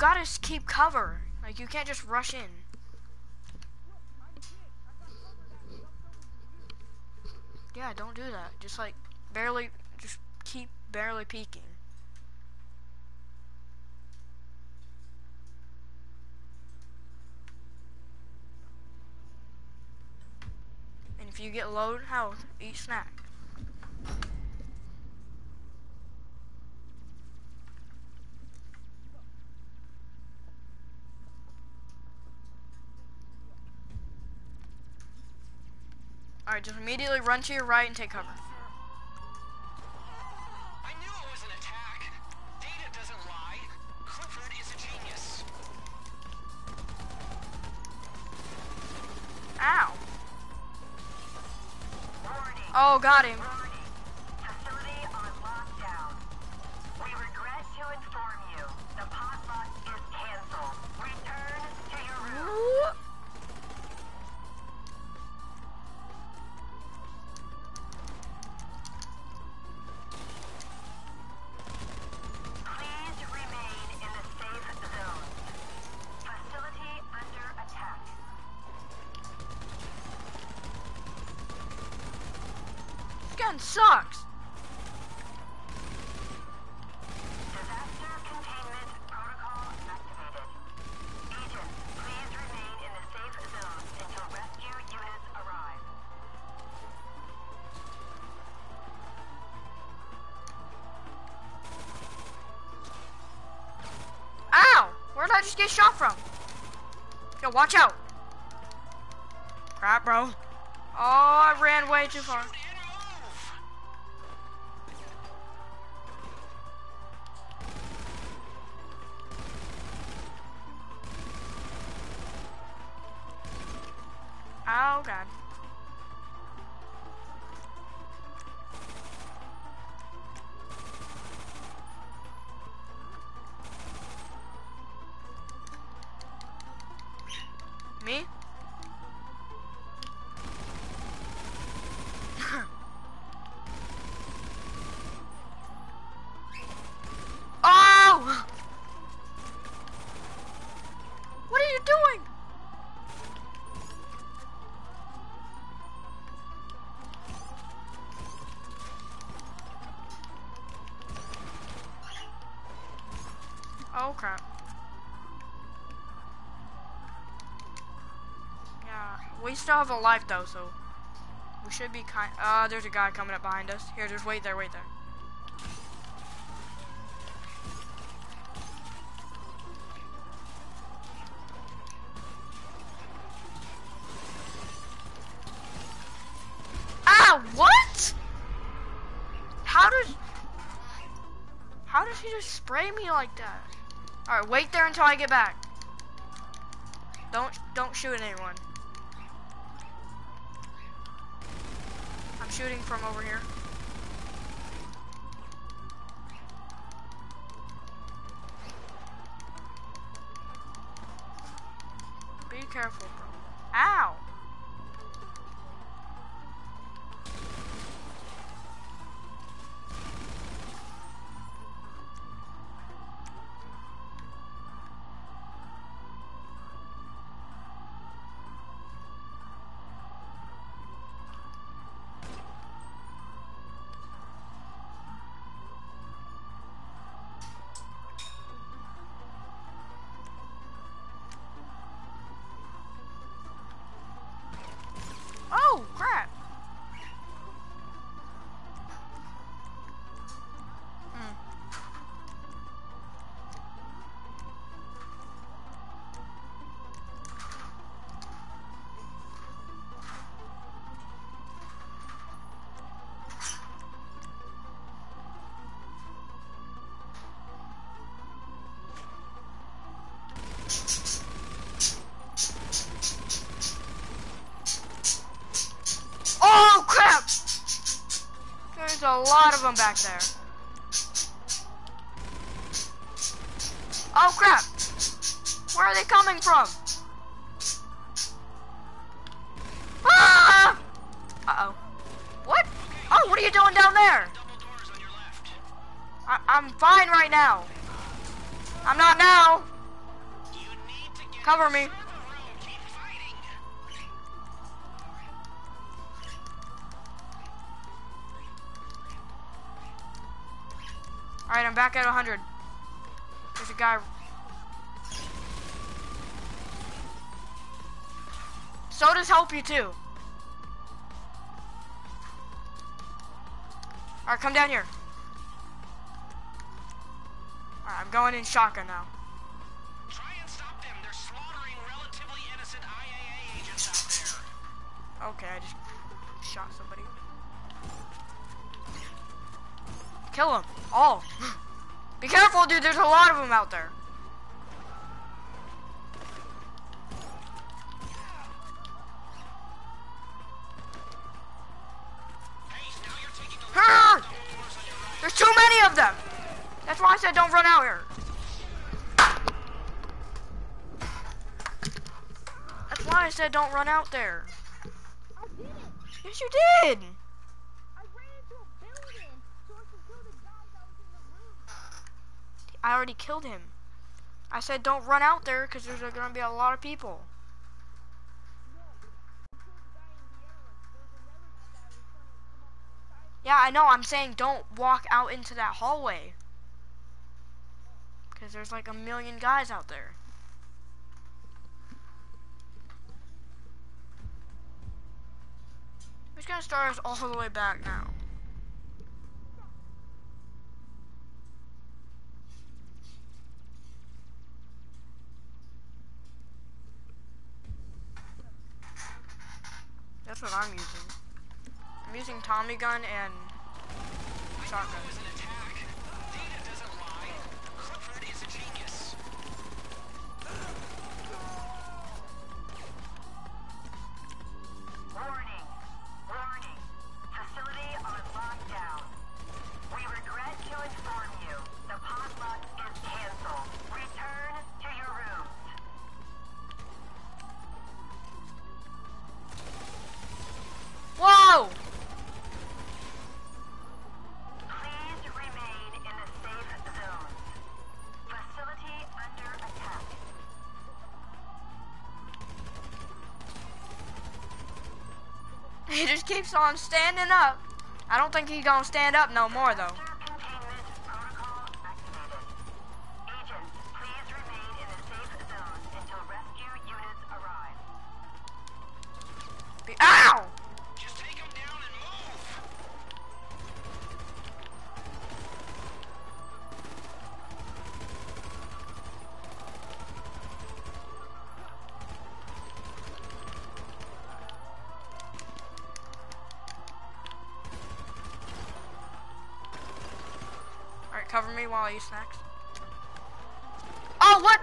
Gotta keep cover. Like you can't just rush in. Yeah, don't do that. Just like barely, just keep barely peeking. And if you get low health, eat snack. Alright, just immediately run to your right and take cover. I just get shot from? Yo, watch out. Crap, bro. Oh, I ran way too far. Still have a life though, so we should be kind. Uh, there's a guy coming up behind us. Here, just wait there, wait there. Ah, what? How does? How does he just spray me like that? All right, wait there until I get back. Don't don't shoot anyone. Shooting from over here. Back there. Oh, crap! Where are they coming from? Back at 100. There's a guy. Sodas help you too. Alright, come down here. Alright, I'm going in shotgun now. Try and stop them. They're slaughtering relatively innocent IAA agents out there. Okay, I just shot somebody. Kill them. All. Be careful, dude. There's a lot of them out there. Hey, Ah! There's too many of them. That's why I said don't run out here. That's why I said don't run out there. Yes, you did. I ran into a building so I could kill the guy that was in the room. I already killed him. I said don't run out there because there's gonna be a lot of people. To. Yeah, I know. I'm saying don't walk out into that hallway. Because there's like a million guys out there. Who's gonna start us all the way back now? That's what I'm using. I'm using Tommy gun and shotgun. Keeps on standing up. I don't think he's gonna stand up no more though. I eat snacks. Oh, what?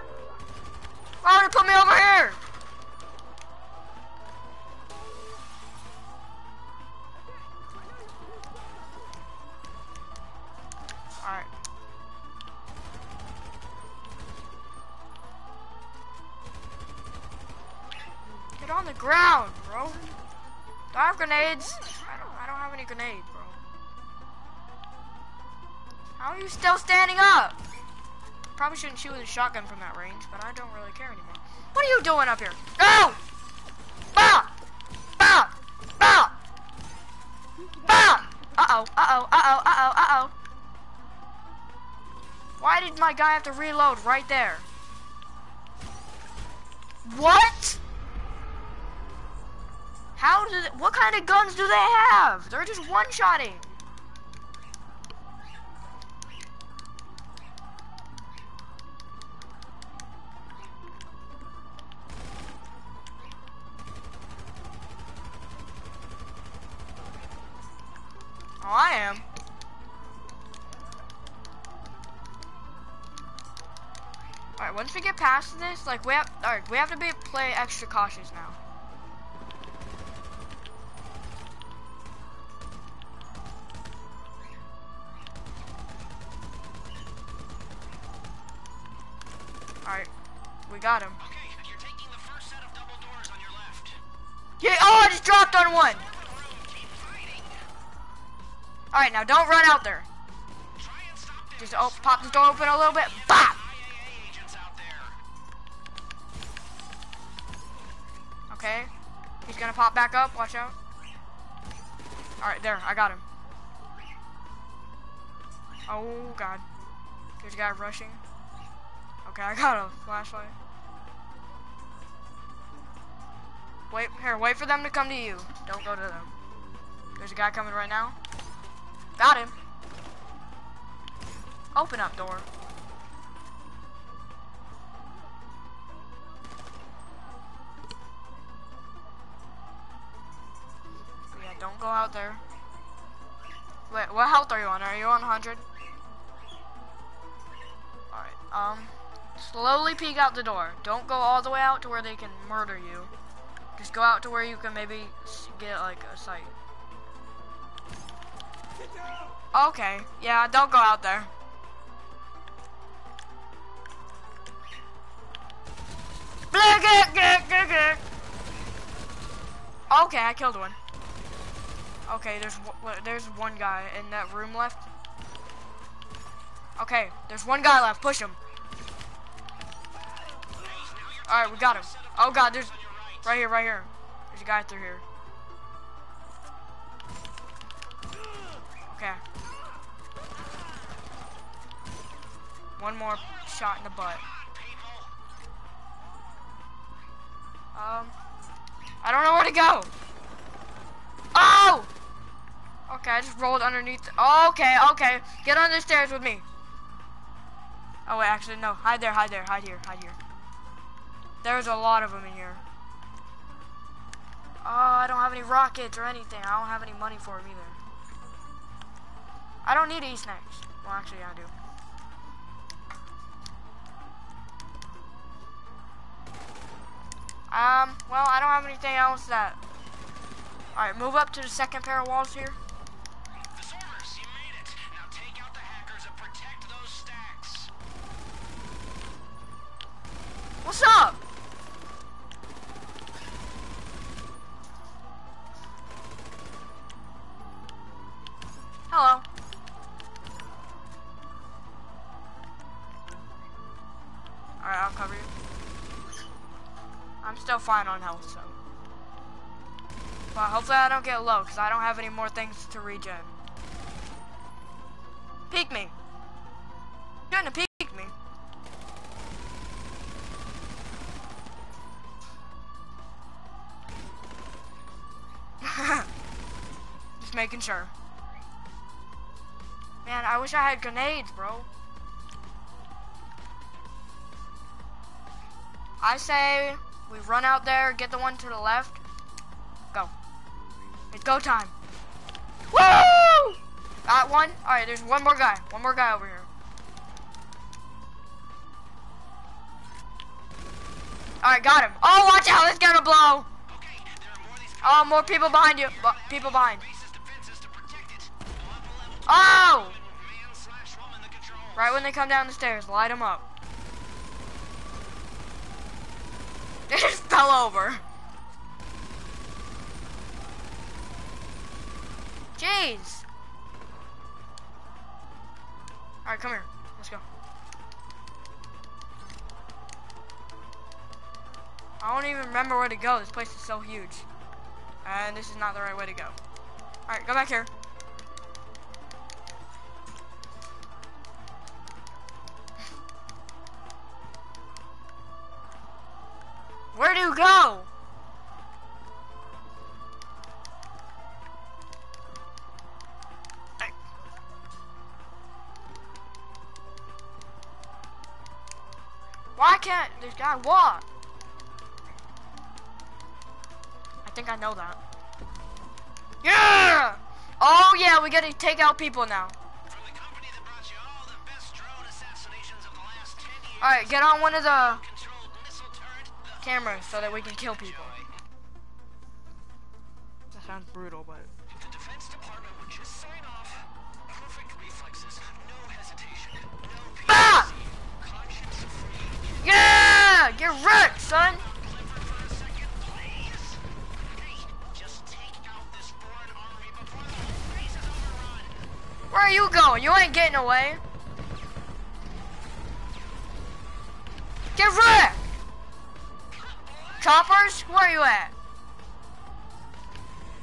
Why would it put me over shoot with a shotgun from that range, but I don't really care anymore. What are you doing up here? Go! Bah! Bah! Bah! Bah! Uh-oh, uh-oh, uh-oh, uh-oh, uh-oh. Why did my guy have to reload right there? What? How did, what kind of guns do they have? They're just one-shotting. Past this, like we have alright, we have to be play extra cautious now. Alright, we got him. Okay, you're taking the first set of double doors on your left. Yeah, oh, I just dropped on one. Fighting. Alright, now don't run out there. Try and stop this. Just oh, pop the door open a little bit. Gonna pop back up. Watch out. Alright, there. I got him. Oh, God. There's a guy rushing. Okay, I got a flashlight. Wait, here, wait for them to come to you. Don't go to them. There's a guy coming right now. Got him. Open up door. Out there. Wait, what health are you on? Are you on 100? Alright, um, slowly peek out the door. Don't go all the way out to where they can murder you. Just go out to where you can maybe get, like, a sight. Okay, yeah, don't go out there. Okay, I killed one. Okay, there's there's one guy in that room left. Okay, there's one guy left. Push him. All right, we got him. Oh God, there's right here, right here. There's a guy through here. Okay. One more shot in the butt. Um, I don't know where to go. Oh! Okay, I just rolled underneath. okay, okay. Get on the stairs with me. Oh wait, actually no. Hide there, hide there, hide here, hide here. There's a lot of them in here. Oh, I don't have any rockets or anything. I don't have any money for them either. I don't need e-snacks. Well, actually, I do. Um, well, I don't have anything else that... Alright, move up to the second pair of walls here. What's up? Hello. Alright, I'll cover you. I'm still fine on health, so. Well, hopefully I don't get low, because I don't have any more things to regen. Peek me. You're gonna peek me. <laughs> Just making sure. Man, I wish I had grenades, bro. I say we run out there, get the one to the left. Go. It's go time. Woo! Got one? Alright, there's one more guy. One more guy over here. Alright, got him. Oh, watch out. It's gonna blow. Oh, more people behind you. B people behind. Oh! Right when they come down the stairs, light them up. <laughs> They just fell over. Jeez. Alright, come here. Let's go. I don't even remember where to go. This place is so huge. And this is not the right way to go. Alright, go back here. <laughs> Where do you go? Why can't this guy walk? Think I know that. Yeah! Oh yeah, we gotta take out people now. From the company that brought you all the best drone assassinations of the last 10 years. Alright, get on one of. The cameras so that we can kill people. That sounds brutal, but... you ain't getting away. Get wrecked! Choppers? Where you at?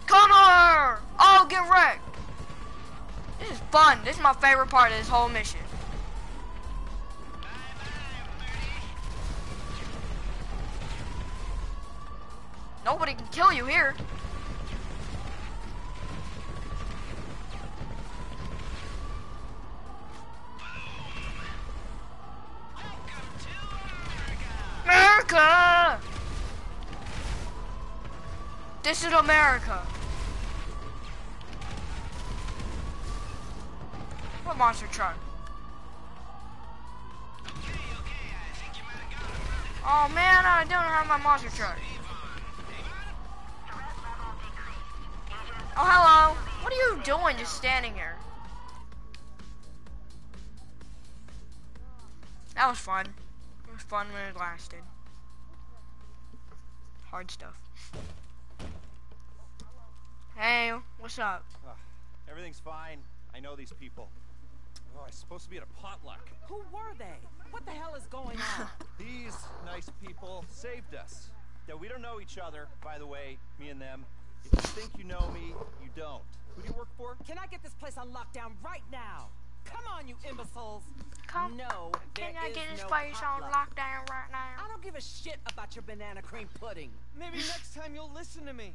Come on! Oh, get wrecked! This is fun. This is my favorite part of this whole mission. Nobody can kill you here. America. What monster truck? Oh man, I don't have my monster truck. Oh hello. What are you doing just standing here? That was fun. It was fun when it lasted. Hard stuff. Hey, what's up? Everything's fine. I know these people. Oh, I'm supposed to be at a potluck. Who were they? What the hell is going <sighs> on? These nice people saved us. Yeah, we don't know each other, by the way, me and them. If you think you know me, you don't. Who do you work for? Can I get this place on lockdown right now? Come on, you imbeciles. Come. No, Can I get this no place on lockdown right now? I don't give a shit about your banana cream pudding. Maybe next time you'll listen to me.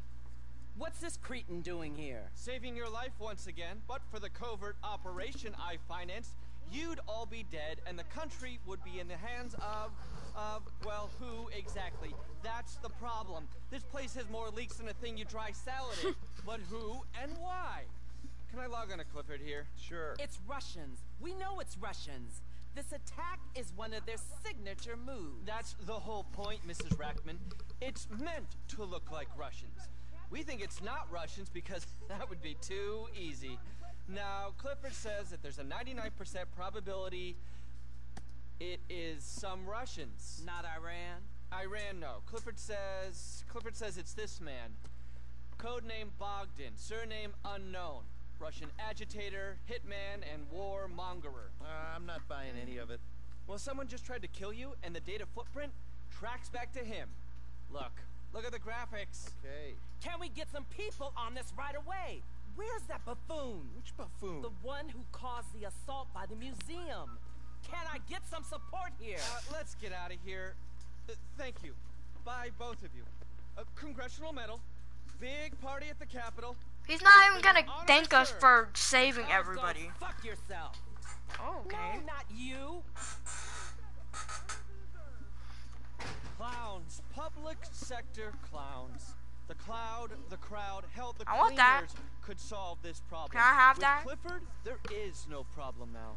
What's this cretin doing here? Saving your life once again, but for the covert operation I financed, you'd all be dead and the country would be in the hands of, of, well, who exactly? That's the problem. This place has more leaks than a thing you dry salad in. <laughs> but who and why? Can I log on to Clifford here? Sure. It's Russians. We know it's Russians. This attack is one of their signature moves. That's the whole point, Mrs. Rackman. It's meant to look like Russians. We think it's not Russians because <laughs> that would be too easy. Now, Clifford says that there's a 99% probability it is some Russians. Not Iran. Iran, no. Clifford says Clifford says it's this man. Codename Bogdan, surname unknown. Russian agitator, hitman, and war mongerer. Uh, I'm not buying any of it. Well, someone just tried to kill you, and the data footprint tracks back to him. Look, look at the graphics. Okay. Can we get some people on this right away? Where's that buffoon? Which buffoon? The one who caused the assault by the museum. Can I get some support here? Uh, let's get out of here. Uh, thank you. Bye, both of you. A congressional medal. Big party at the Capitol. He's not even gonna thank us served. for saving go everybody. fuck yourself. Oh, okay. No, not you. Clowns. Public sector clowns. The cloud, the crowd, hell, the I want that. could solve this problem. Can I have With that? Clifford, there is no problem now.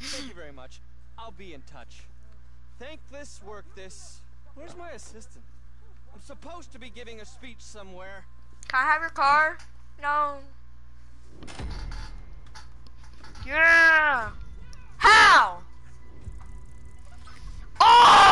Thank you very much. I'll be in touch. Thank this, work this. Where's my assistant? I'm supposed to be giving a speech somewhere. Can I have your car? No. Yeah. How? Oh!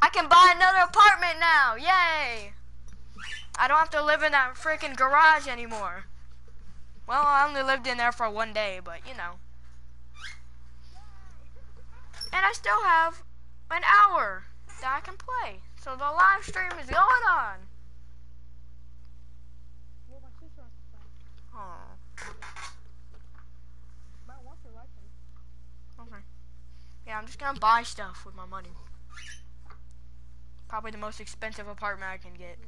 I can buy another apartment now! Yay! I don't have to live in that freaking garage anymore. Well, I only lived in there for one day, but you know. And I still have an hour that I can play. So the live stream is going on. Okay. Yeah, I'm just gonna buy stuff with my money. Probably the most expensive apartment I can get.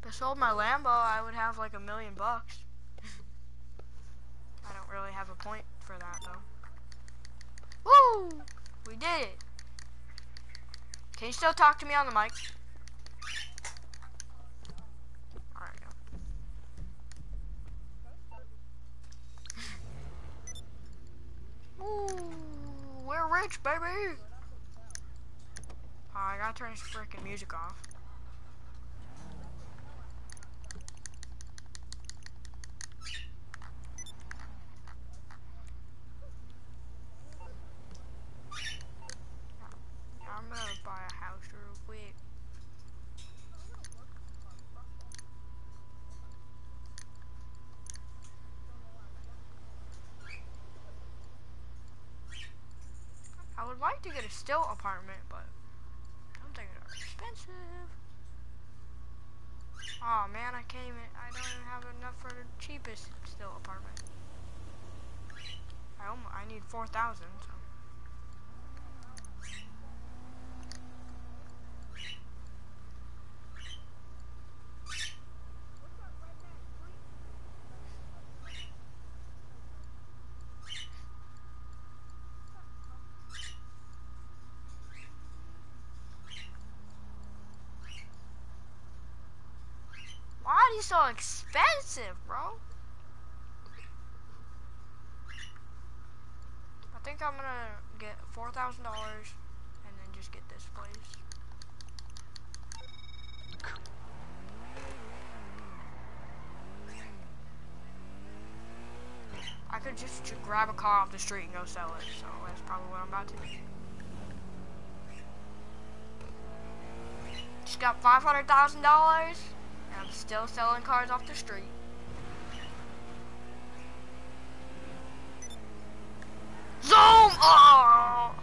If I sold my Lambo, I would have like a million bucks. I don't really have a point for that though. Woo! We did it. Can you still talk to me on the mic? Alright. <laughs> Ooh, we're rich, baby. Oh, I gotta turn this freaking music off. I'm gonna buy a house real quick. I would like to get a stilt apartment, but I'm thinking they're expensive. Oh man, I can't even, I don't even have enough for the cheapest stilt apartment. I almost, I need 4,000, so. So expensive, bro? I think I'm gonna get four thousand dollars and then just get this place. I could just, j- grab a car off the street and go sell it, so that's probably what I'm about to do. Just got five hundred thousand dollars. And I'm still selling cars off the street. Zoom! Oh!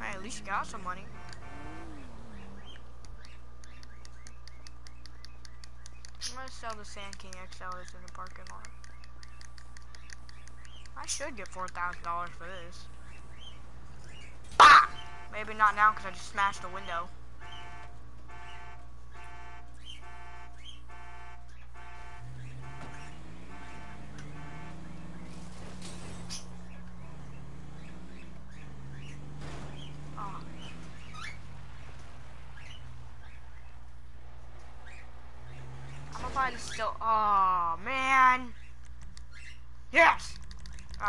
Hey, at least you got some money. I'm gonna sell the Sand King XL in the parking lot. I should get four thousand dollars for this. Bah! Maybe not now because I just smashed a window. Ah. I'm gonna buy this still. Oh man.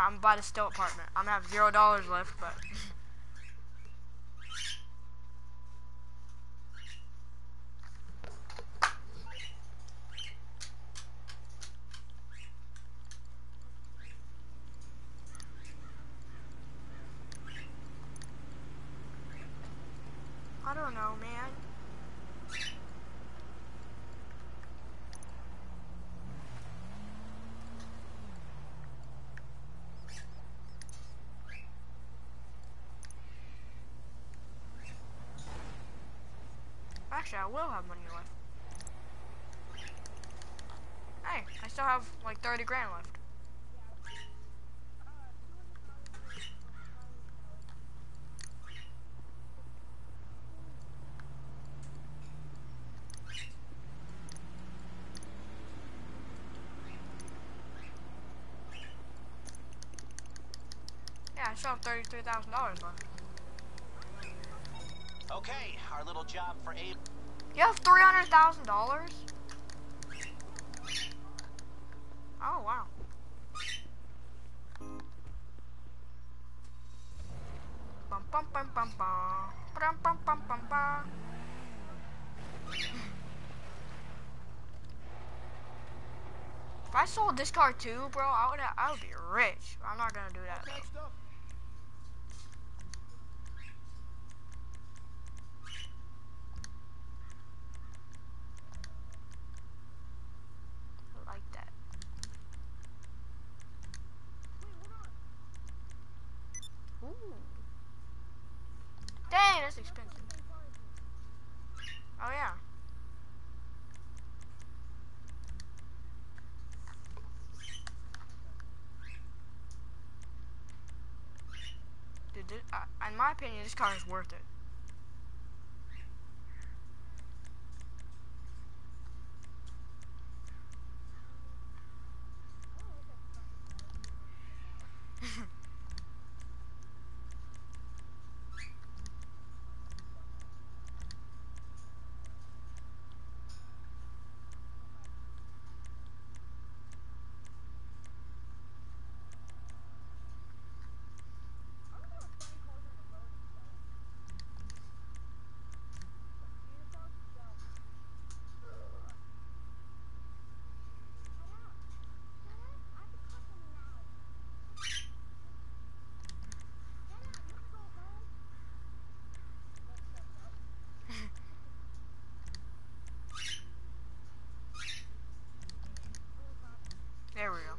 I'm about to stilt apartment. I'm gonna have zero dollars left, but. I don't know, man. I will have money left. Hey, I still have like 30 grand left. Yeah, I still have thirty-three thousand dollars left. Okay, our little job for Abe. You have three hundred thousand dollars? Oh wow. Bum bum bum bum bum. Bum bum bum bum. If I sold this car too, bro, I would I would be rich. I'm not gonna do that. Next up. I like that. Ooh. Dang, that's expensive. Oh yeah. Dude, this, uh, in my opinion, this car is worth it. There we go.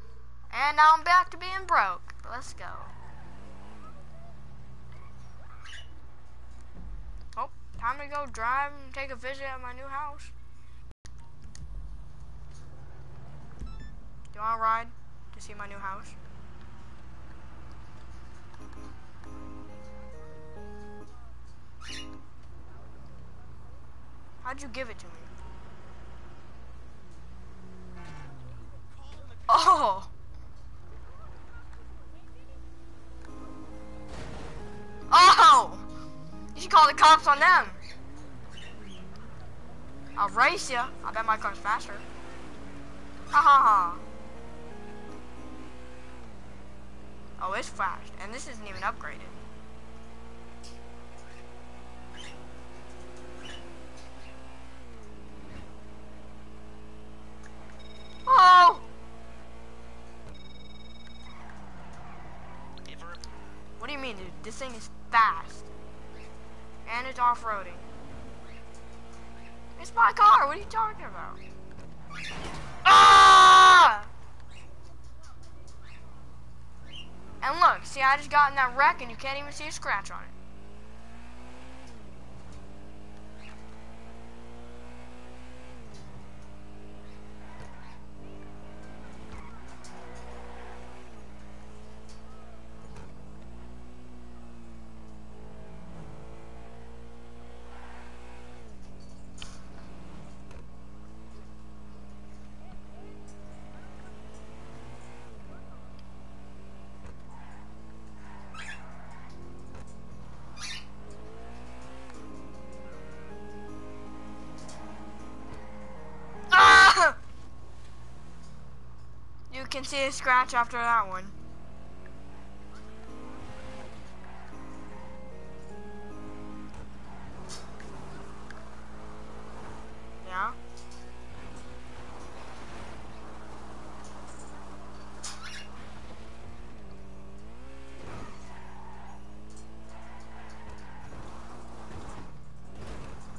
And now I'm back to being broke. Let's go. Oh, time to go drive and take a visit at my new house. Do you want to ride to see my new house? How'd you give it to me? On them. I'll race you. I bet my car's faster. Ha ha ha. Oh, it's fast. And this isn't even upgraded. Oh! What do you mean, dude? This thing is fast. It's off-roading. It's my car. What are you talking about? Ah! And look, see, I just got in that wreck and you can't even see a scratch on it. Can see a scratch after that one. Yeah?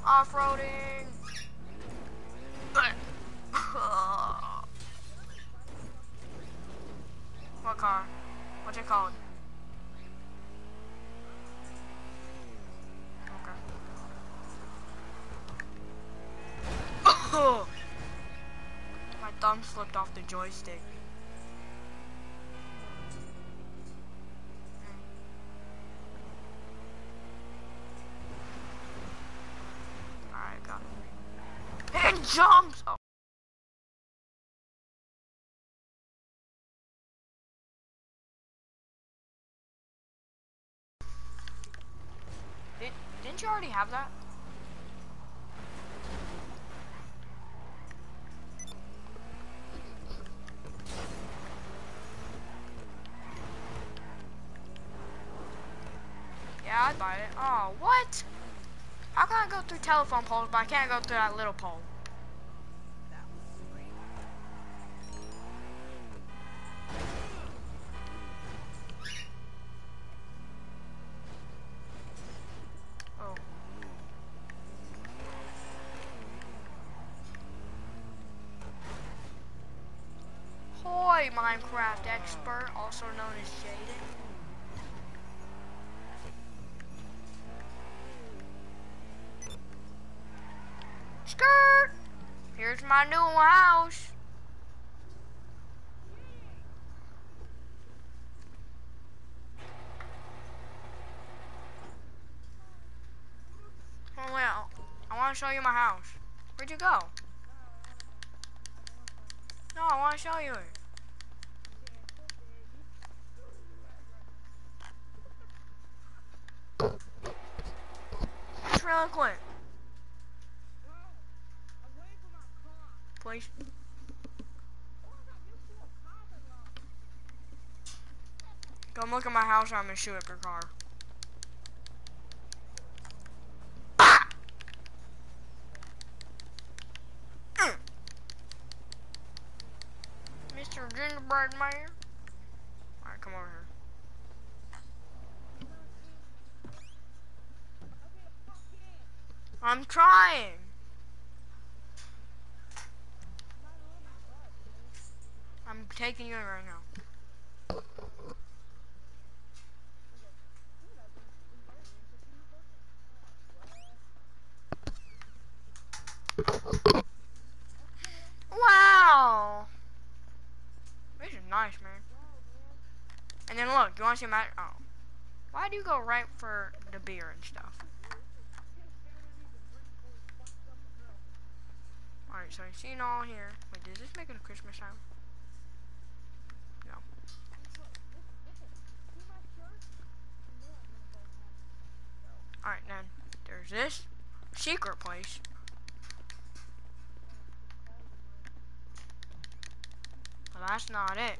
Off-roading! What car? What's it called? Okay. <coughs> My thumb slipped off the joystick. Alright, got it. It jumps! Oh. you already have that? Yeah, I'd buy it. Oh, what? How can I go through telephone poles, but I can't go through that little pole? Expert, also known as Jaden. Skirt! Here's my new house. Oh well, I want to show you my house. Where'd you go? No, I want to show you it. Please. Come look at my house I'm gonna shoot up your car. Ah! Mm. Mr. Gingerbread Man. Alright, come over here. I'm trying. I'm taking you right now. Wow. This is nice, man. And then look, you want to see my? Oh, why do you go right for the beer and stuff? All right, so I've seen all here. Wait, does this make it a Christmas sound? No. All right, then there's this secret place. But that's not it.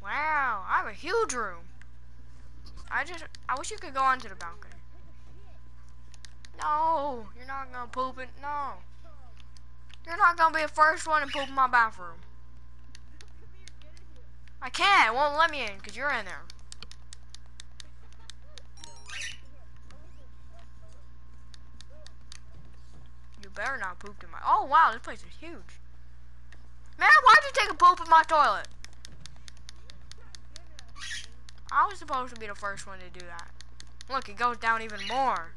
Wow, I have a huge room. I just, I wish you could go onto the balcony. No, you're not gonna poop it. No. You're not gonna be the first one to poop in my bathroom. I can't. It won't let me in because you're in there. You better not poop in my. Oh wow, this place is huge. Man, why'd you take a poop in my toilet? I was supposed to be the first one to do that. Look, it goes down even more.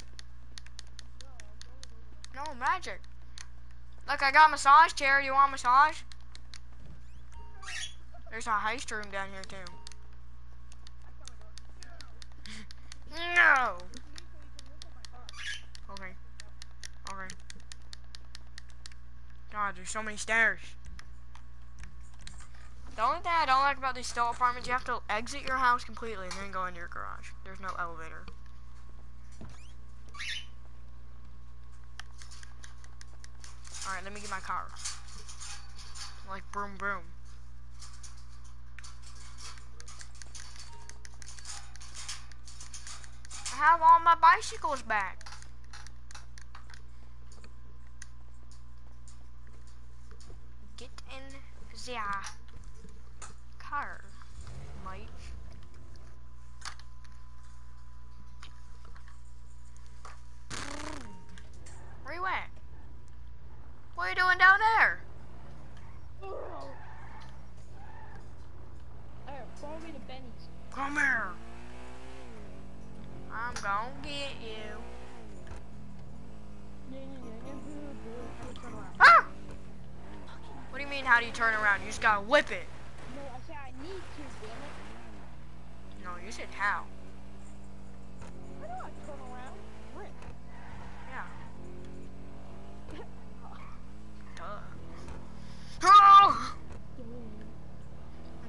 No, magic. Look, I got a massage chair. You want a massage? There's a heist room down here, too. <laughs> no! Okay. Okay. God, there's so many stairs. The only thing I don't like about these stilt apartments, you have to exit your house completely and then go into your garage. There's no elevator. Alright, let me get my car. Like broom broom. I have all my bicycles back. Get in the uh, car, mate. Where you at? What are you doing down there? Alright, follow me to Benny's. Come here. I'm gonna get you. Ah! What do you mean, how do you turn around? You just gotta whip it. No, I said I need to, damn it. No, you said how. How do I turn around?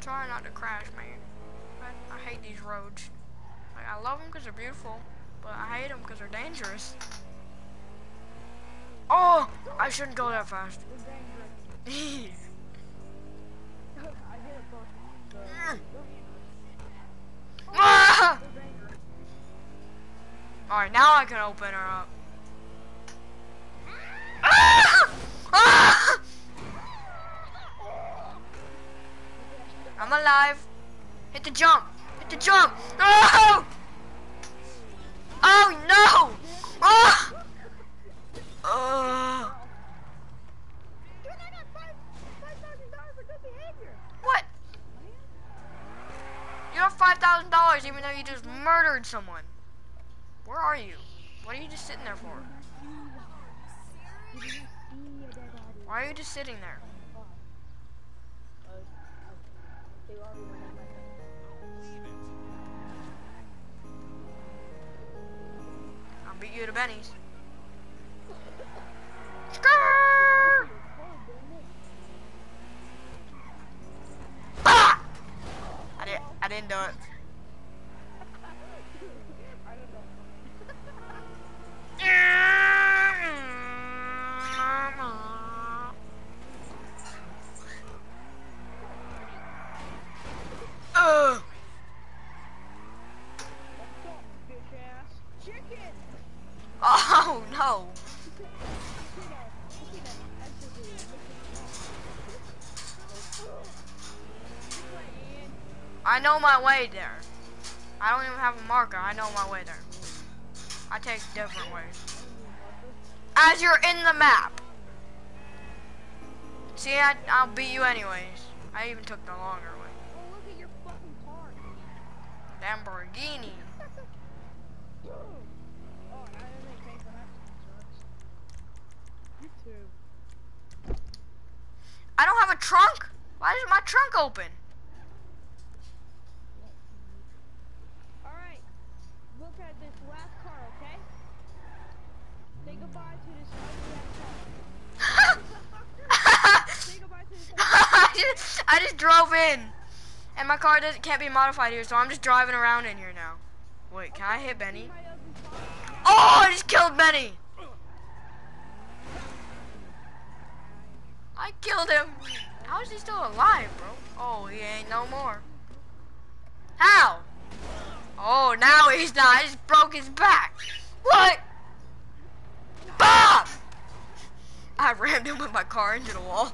Trying not to crash, man. But I hate these roads. Like, I love them because they're beautiful, but I hate them because they're dangerous. Oh, I shouldn't go that fast. They're dangerous. I get it, both. The-! They're dangerous. <laughs> <laughs> Alright, now I can open her up. I'm alive. Hit the jump. Hit the jump. Oh! Oh, no! Oh no! For good behavior. what? You have five thousand dollars even though you just murdered someone. Where are you? What are you just sitting there for? Why are you just sitting there? They already went in my head. I'll beat you to Benny's. Skrrr! Ah! I didn't. I didn't do it. Oh no. I know my way there. I don't even have a marker. I know my way there. I take different ways. As you're in the map. See, I, I'll beat you anyways. I even took the longer way. Oh, look at your fucking car. Lamborghini. Oh, I didn't make pay for that. Sucks. You too. I don't have a trunk. Why is my trunk open? Alright. Look at this last car, okay? Say goodbye to this ass car. <laughs> <laughs> Say goodbye to this <laughs> I just, I just drove in, and my car doesn't can't be modified here, so I'm just driving around in here now. Wait, can I hit Benny? Oh, I just killed Benny. I killed him. How is he still alive, bro? Oh, he ain't no more. How? Oh, now he's not. I just broke his back. What? Bob! I <laughs> rammed him with my car into the wall.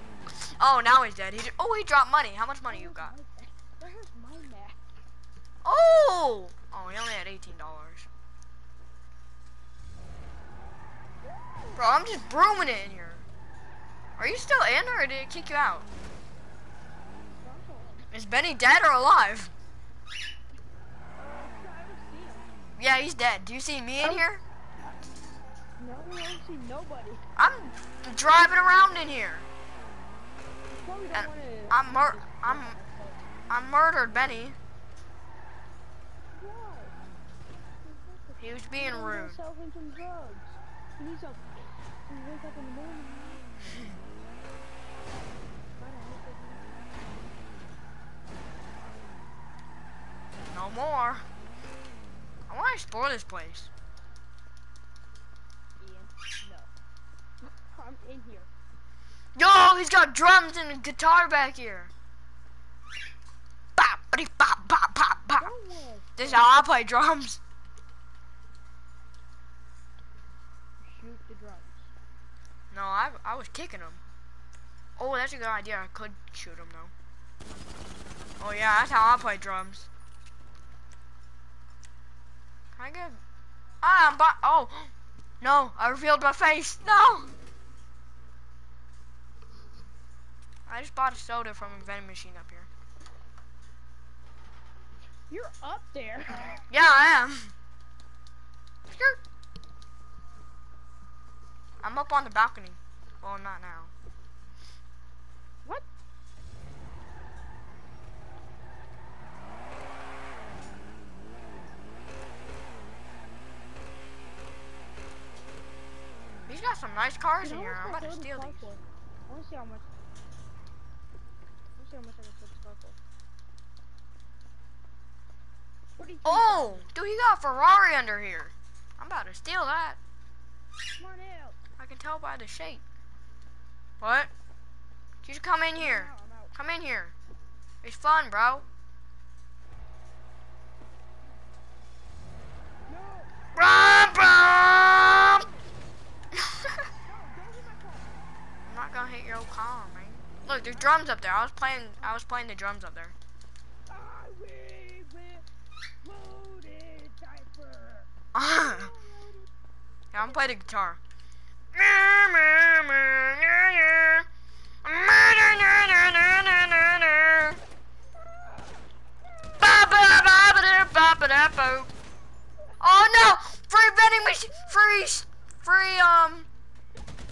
Oh, now he's dead. He oh, he dropped money. How much money you got? Where's my map? Oh! Oh, he only had eighteen dollars. Bro, I'm just brooming it in here. Are you still in, or did it kick you out? Is Benny dead or alive? Yeah, he's dead. Do you see me in here? No, I don't see nobody. I'm driving around in here. And I'm mur- I'm I murdered Benny. Why? He was being rude. himself in some drugs. He needs to he wake up in the morning. God, I hope that he- No more. I want to explore this place. Ian, no. I'm in here. Yo, he's got drums and a guitar back here. Bop, bitty, bop, bop, bop, bop. This is how I play drums. Shoot the drums. No, I, I was kicking him. Oh, that's a good idea. I could shoot him though. Oh yeah, that's how I play drums. Can I get? Ah, I'm bu- Oh, <gasps> no! I revealed my face. No. I just bought a soda from a vending machine up here. You're up there. Yeah, I am. Skirt. I'm up on the balcony. Well, not now. What? He's got some nice cars Dude, in here. I'm about to steal these. for? I wanna see how much. I wanna see how much I can sell this car for. Do you? Oh, dude, he got a Ferrari under here. I'm about to steal that. Come on out. Can tell by the shape. What? You should come in here. Come in here. It's fun, bro. I'm not gonna hit your old car, man. Look, there's drums up there. I was playing. I was playing the drums up there. <laughs> Yeah, I'm playing the guitar. Oh no! Free vending machine! Free, free, um,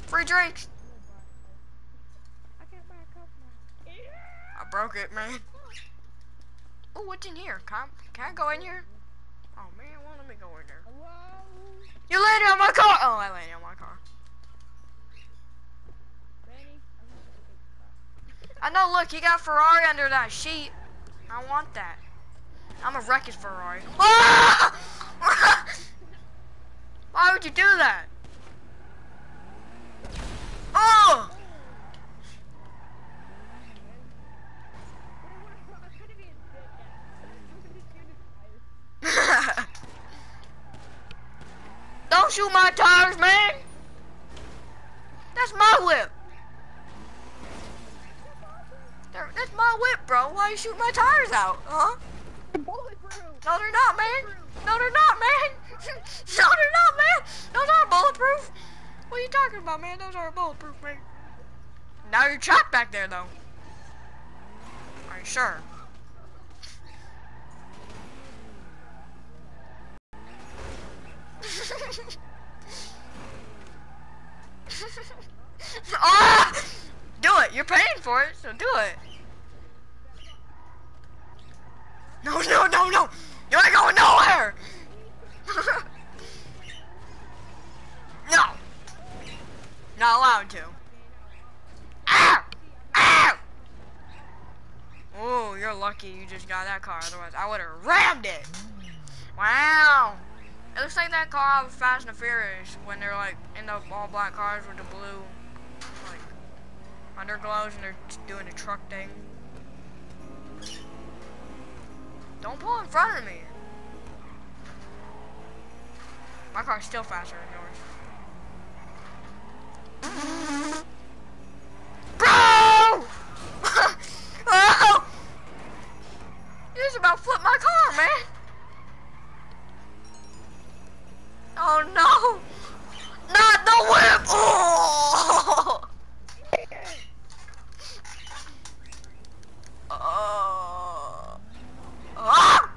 free drinks. I broke it, man. Oh, what's in here? Can I, can I go in here? Oh man, why let me go in there? You landed on my car! Oh, I landed on my car. Benny? I'm gonna take the car. I know, look, you got Ferrari under that sheet. I want that. I'm a wreck his Ferrari. <laughs> Why would you do that? Oh! <laughs> Don't shoot my tires, man! That's my whip! They're- That's my whip, bro. Why you shooting my tires out, huh? Bulletproof. No, they're not, man. No, they're not, man. <laughs> no, they're not, man. Those aren't bulletproof. What are you talking about, man? Those aren't bulletproof, man. Now you're trapped back there, though. Are you sure? <laughs> ah! Do it. You're paying for it, so do it. No, no, no, no! You're not going nowhere! <laughs> no! Not allowed to. Ow! Ow! Oh, you're lucky you just got that car, otherwise I would have rammed it! Wow! It looks like that car of Fast and Furious when they're like in the all black cars with the blue like underglows and they're doing the truck thing. Don't pull in front of me. My car's still faster than yours. Bro! oh! You just about flipped my car, man. Oh no! Not the whip! Oh! Oh! Ah!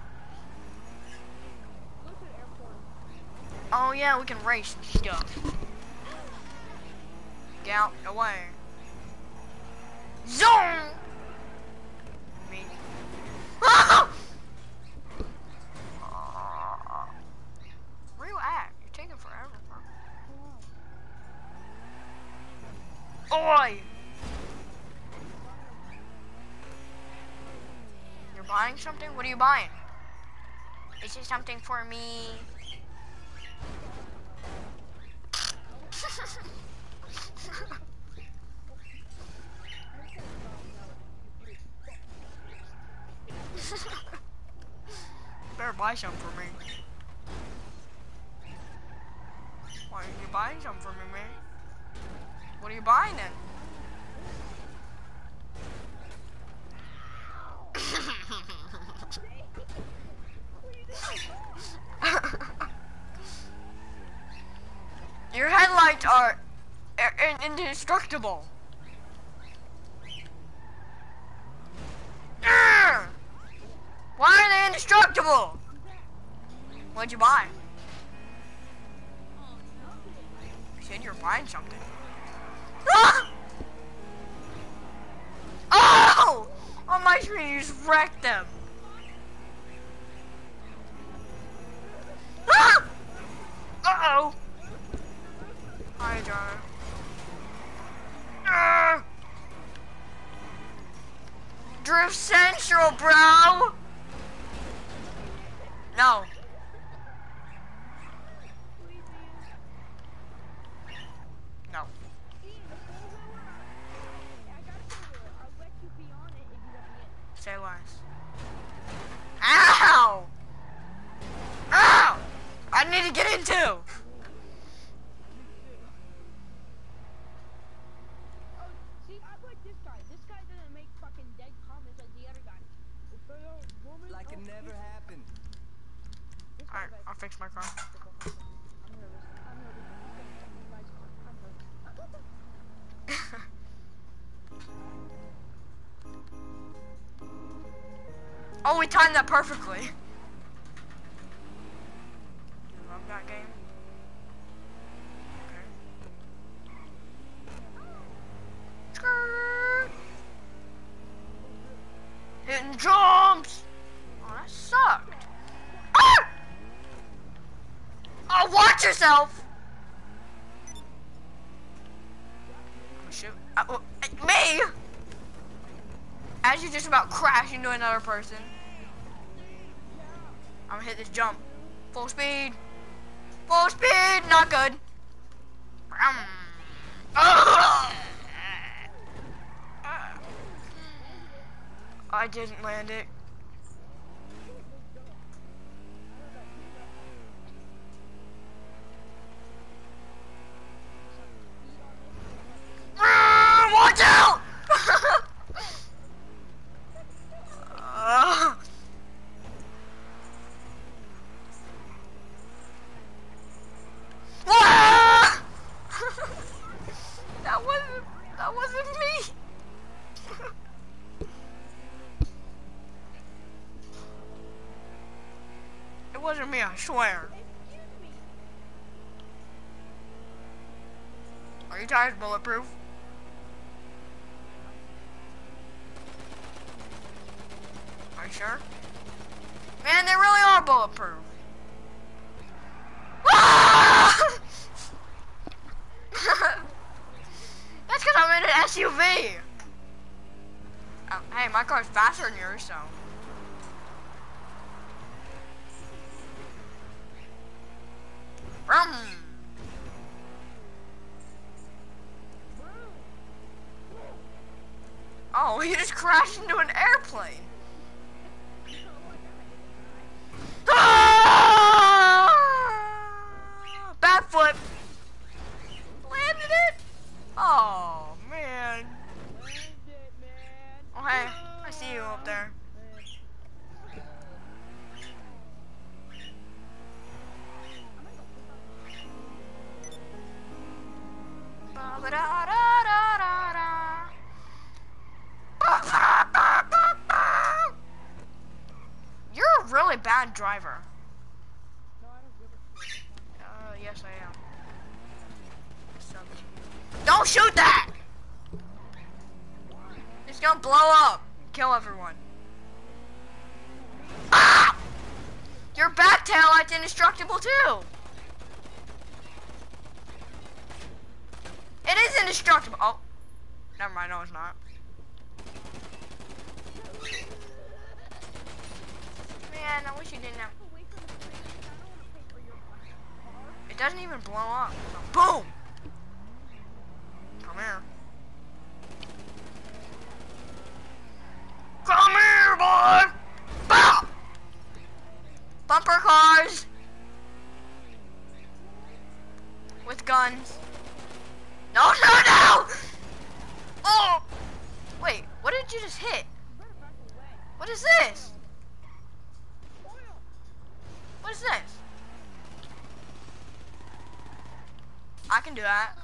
Go to the airport. Oh yeah, we can race and stuff. Get out the way. Zoom! Me. Ah! Ah. Where you at? You're taking forever, bro. Oi! You're buying something? What are you buying? Is it something for me? Better buy some for me. Why are you buying some for me, man? What are you buying then? Your headlights are are in- indestructible. we timed that perfectly. You love that game? Okay. Hitting jumps! Oh, that sucked. Ah! Oh, watch yourself! Oh, uh, uh, me! As you just about crash into another person. send it. me, I swear. Are you tires bulletproof? Are you sure? Man, they really are bulletproof. Ah! <laughs> That's because I'm in an SUV. Oh, hey, my car's faster than yours, so. Oh, he just crashed into an airplane. 女儿。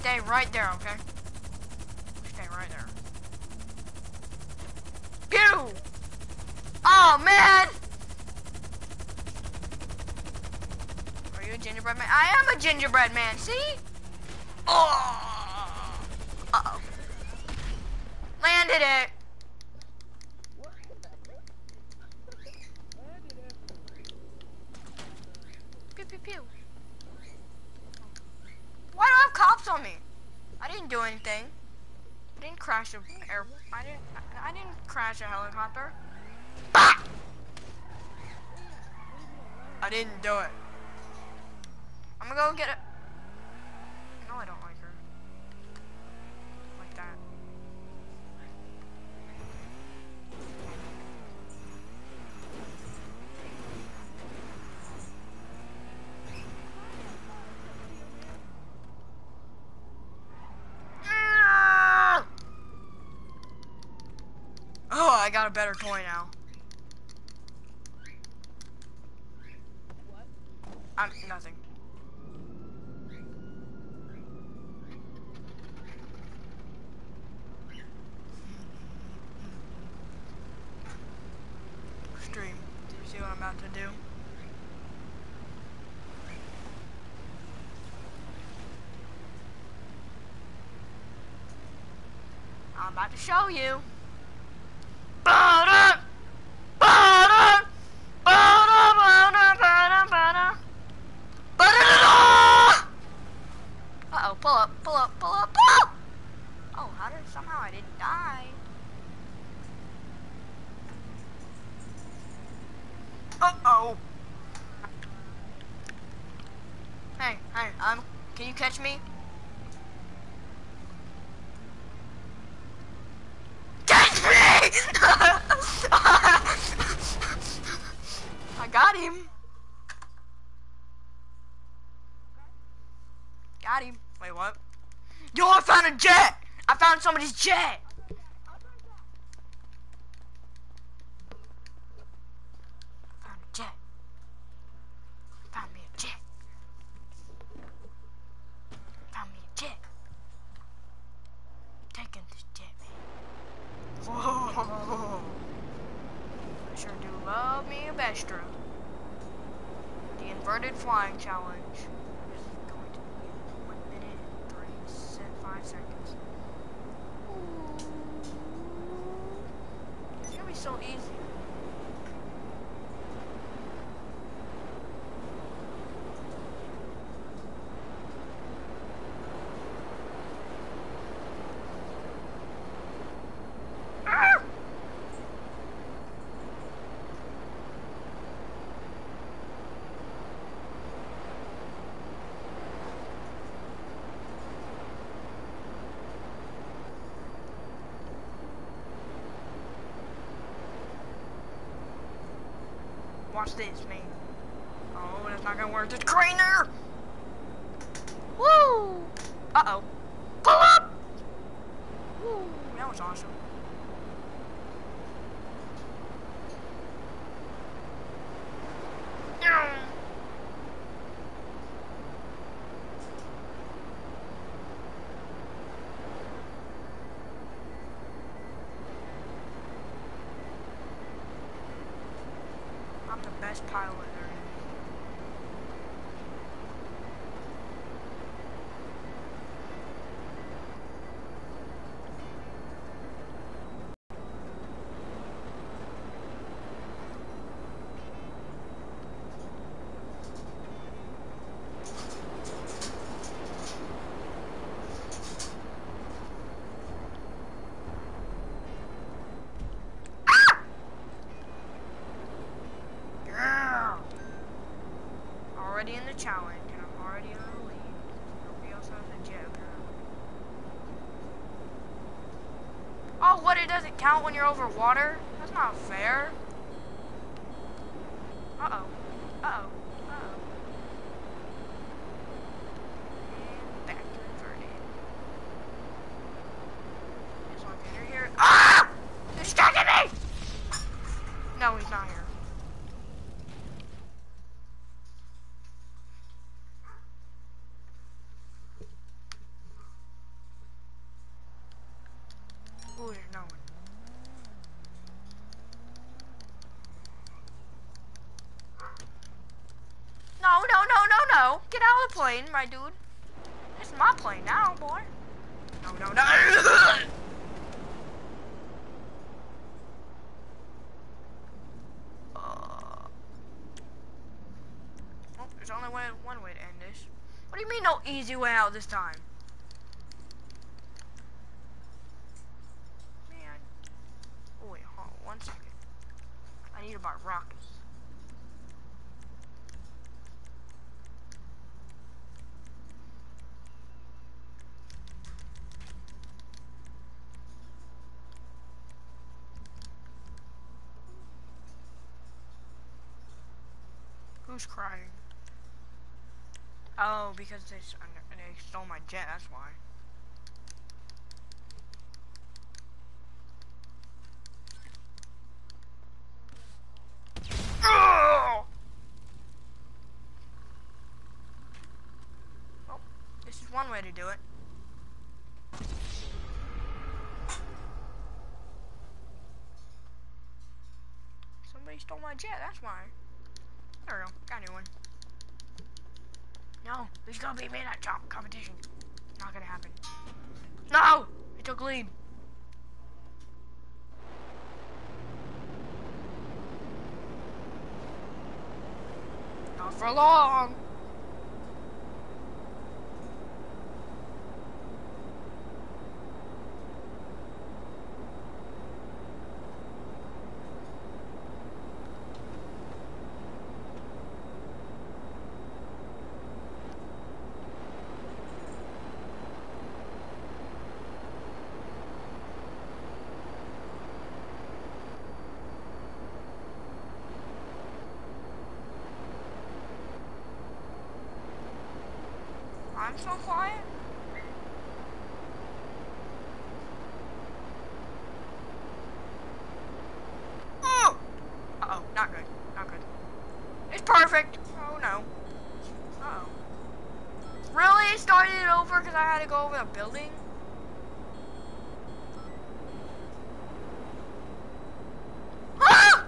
stay right there, okay? Stay right there. You. Oh, man! Are you a gingerbread man? I am a gingerbread man, see? I didn't do it. I'm gonna go get it. No, I don't like her. Like that. Ah! Oh, I got a better toy now. I'm nothing. Stream. Do you see what I'm about to do? I'm about to show you. Ba-da! Ba-da! Ba-da, ba-da, ba-da, ba-da. Ba-da-da-da! Uh-oh, pull up, pull up, pull up, pull up! Oh, how did, somehow I didn't die. Uh-oh. Hey, hey, um, can you catch me? Catch me! I got him. Got him. Wait, what? Yo, I found a jet! I found somebody's jet! Found a jet. Found me a jet. Found me a jet. Taking this jet, man. Whoa! I sure do love me a Vestra. The inverted flying challenge is going to be one minute and three se- five seconds. Ooh. It's gonna be so easy. Ah! This, man. Oh, that's not gonna work. Just a crane there! Woo! Uh-oh. Pull up! Woo, that was awesome. Yeah. I'm the best pilot there is. Ah! Yeah! Already in the challenge, and I'm already in the lead. Nobody else has a apparently. Oh, what? It doesn't count when you're over water? That's not fair. Uh-oh. Uh-oh. Uh-oh. And back to inverted. This one's under here. Ah! Distracted me! No, he's not here. Ooh, there's no one. No, no, no, no, no. Get out of the plane, my dude. It's my plane now, boy. No, no, no. Uh, <laughs> there's only way, one way to end this. What do you mean no easy way out this time? Man. Oh, wait, hold on one second. I need to buy rockets. Who's crying? Oh, because they, they stole my jet, that's why. Ugh! Well, this is one way to do it. Somebody stole my jet, that's why. There we go, new one. No, he's gonna beat me in that jump competition. Not gonna happen. No! He took lead. Not for long. I'm so quiet. Oh! Uh-oh, not good. Not good. It's perfect. Oh no. Uh-oh. Really? It started it over because I had to go over the building? Ah!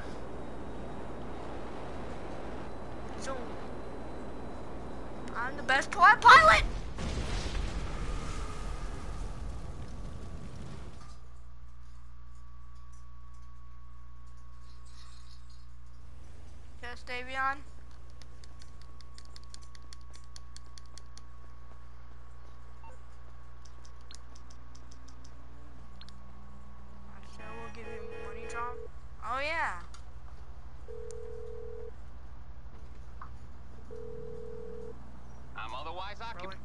So, I'm the best pi- pilot! Yes, Davion? I sure will give you a money drop. Oh yeah. I'm otherwise occupied. Really?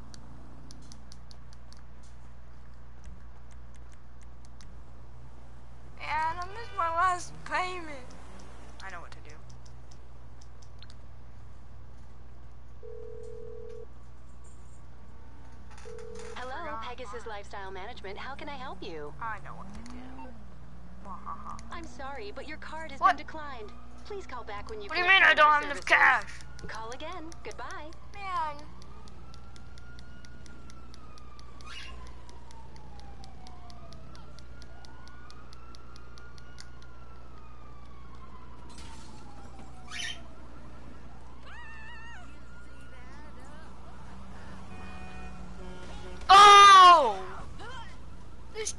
And I missed my last payment. I know what to do. Hello, Forgot Pegasus. Lifestyle Management. How can I help you? I know what to do. I'm sorry, but your card has What? been declined. Please call back when you What do you mean I don't have enough cash? Call again. Goodbye.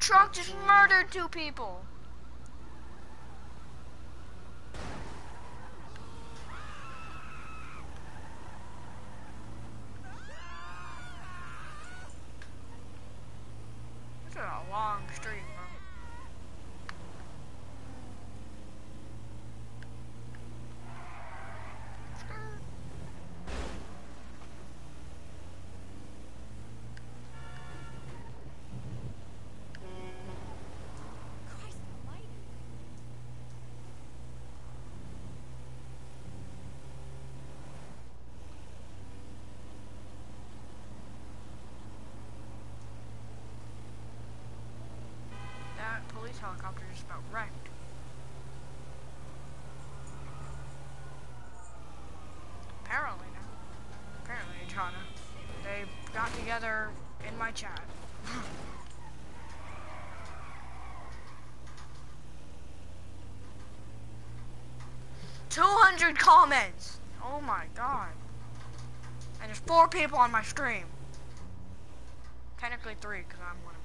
Truck just murdered two people. helicopter's about right. Apparently, apparently, Chana, they got together in my chat. <sighs> Two hundred comments. Oh my god. And there's four people on my stream. Technically three, because I'm one of them.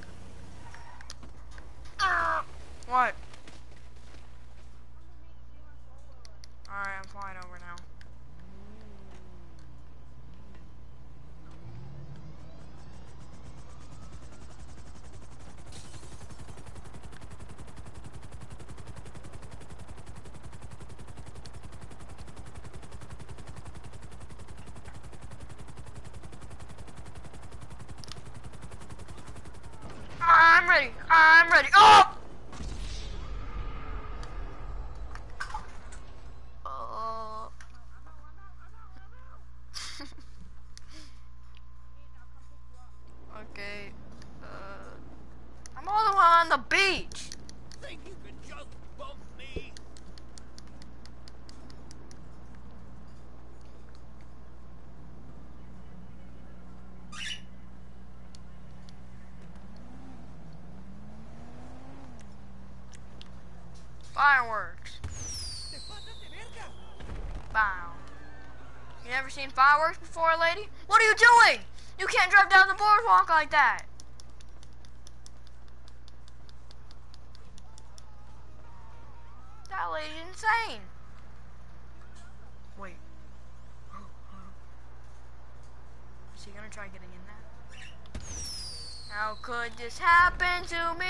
fireworks before, lady? What are you doing? You can't drive down the boardwalk like that. That lady's insane. Wait. Oh, Is he gonna try getting in that? How could this happen to me?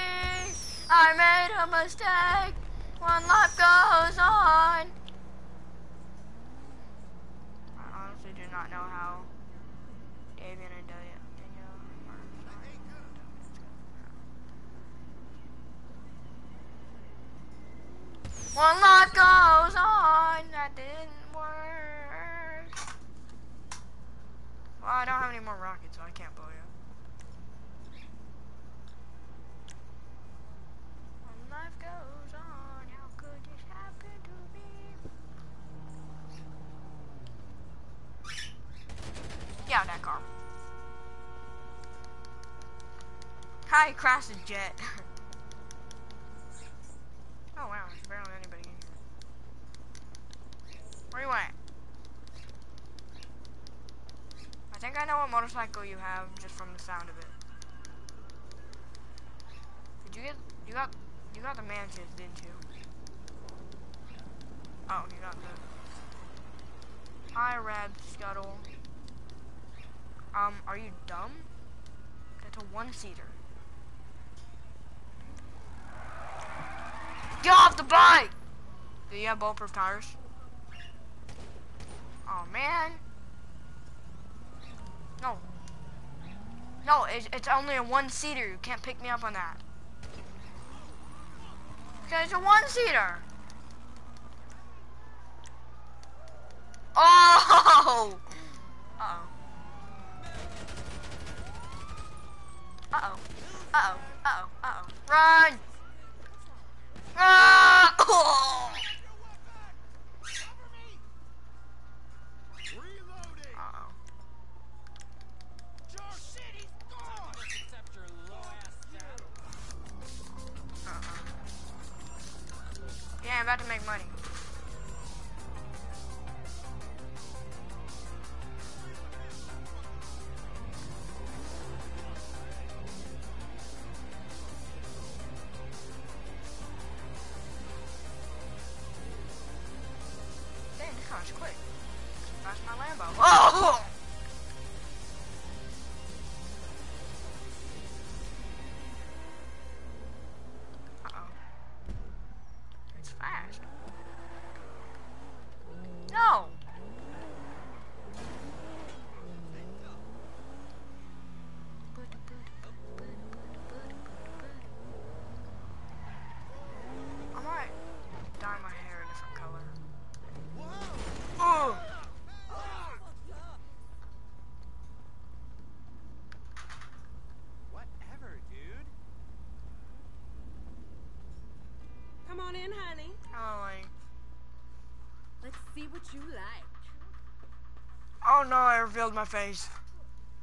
I made a mistake. One life goes on. I honestly do not know how Davion and Delia. One life goes on. That didn't work. Well, I don't have any more rockets, so I can't blow you. When life goes on, how could this happen to me? Get out of that car. Hi, he jet. <laughs> oh wow, there's barely anybody in here. Where you at? I think I know what motorcycle you have just from the sound of it. Did you get you got you got the mansions, didn't you? Oh, you got the Hi Red Scuttle. Um, are you dumb? It's a one seater. Get off the bike! Do you have bulletproof tires? Oh man. No. No, it's, it's only a one seater. You can't pick me up on that. Okay, it's a one on in, honey. Oh, like, Let's see what you like. oh no, I revealed my face.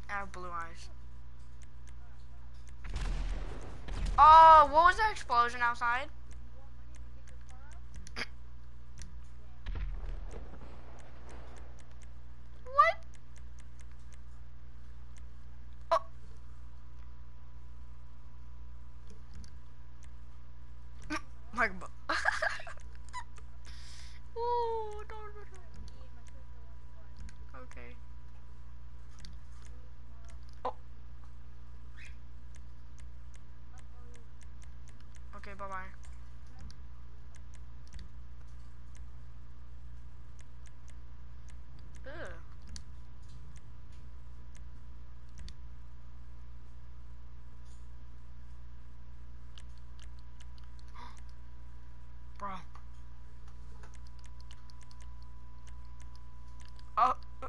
I have blue eyes. Oh, what was that explosion outside? What? Oh. My bu- Ooh, no, no, no. Okay. Oh. Okay, bye bye. Ugh. Bro. Oh. uh, uh.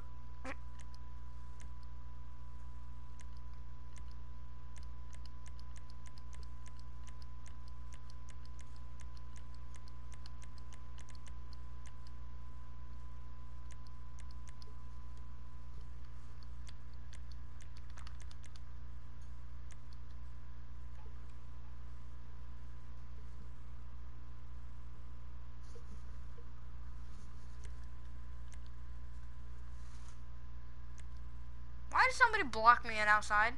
Why did somebody block me at outside?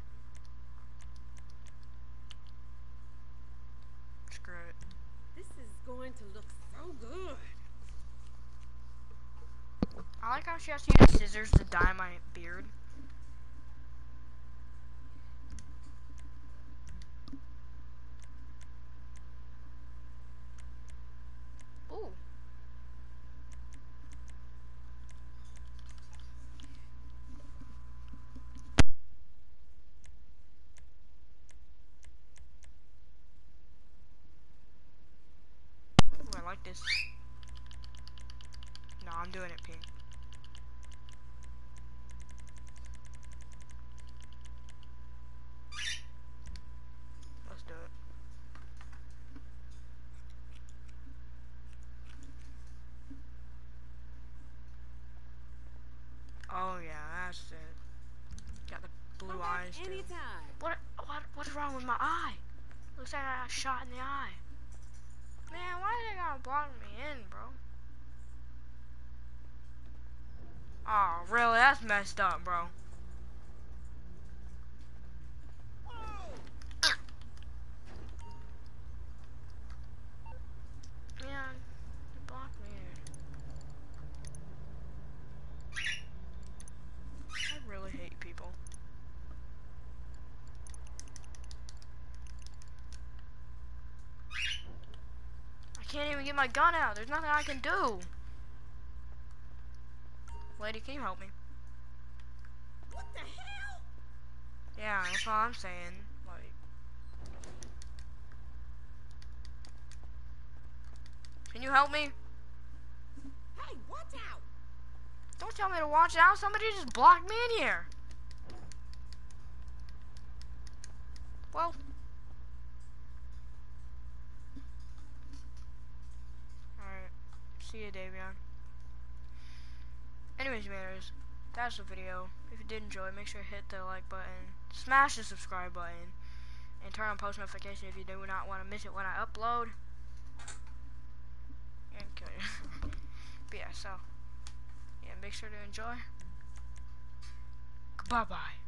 Screw it. This is going to look so good. I like how she has to use scissors to dye my beard. Ooh. Ooh, I like this. No, I'm doing it pink. Let's do it. Oh yeah, that's it. Got the blue eyes. too. anytime. What, what what's wrong with my eye? Looks like I got shot in the eye. Man, why they gotta block me in, bro? Oh, really? That's messed up, bro. Man, they blocked me in. I really hate people. I can't even get my gun out. There's nothing I can do. Lady, can you help me? What the hell? Yeah, that's all I'm saying. Like, can you help me? Hey, watch out! Don't tell me to watch out. Somebody just blocked me in here. Well. See you, Davion. Anyways, manners, that's the video. If you did enjoy, make sure to hit the like button, smash the subscribe button, and turn on post notification if you do not want to miss it when I upload. Okay. <laughs> but yeah, so, yeah, make sure to enjoy. Bye-bye.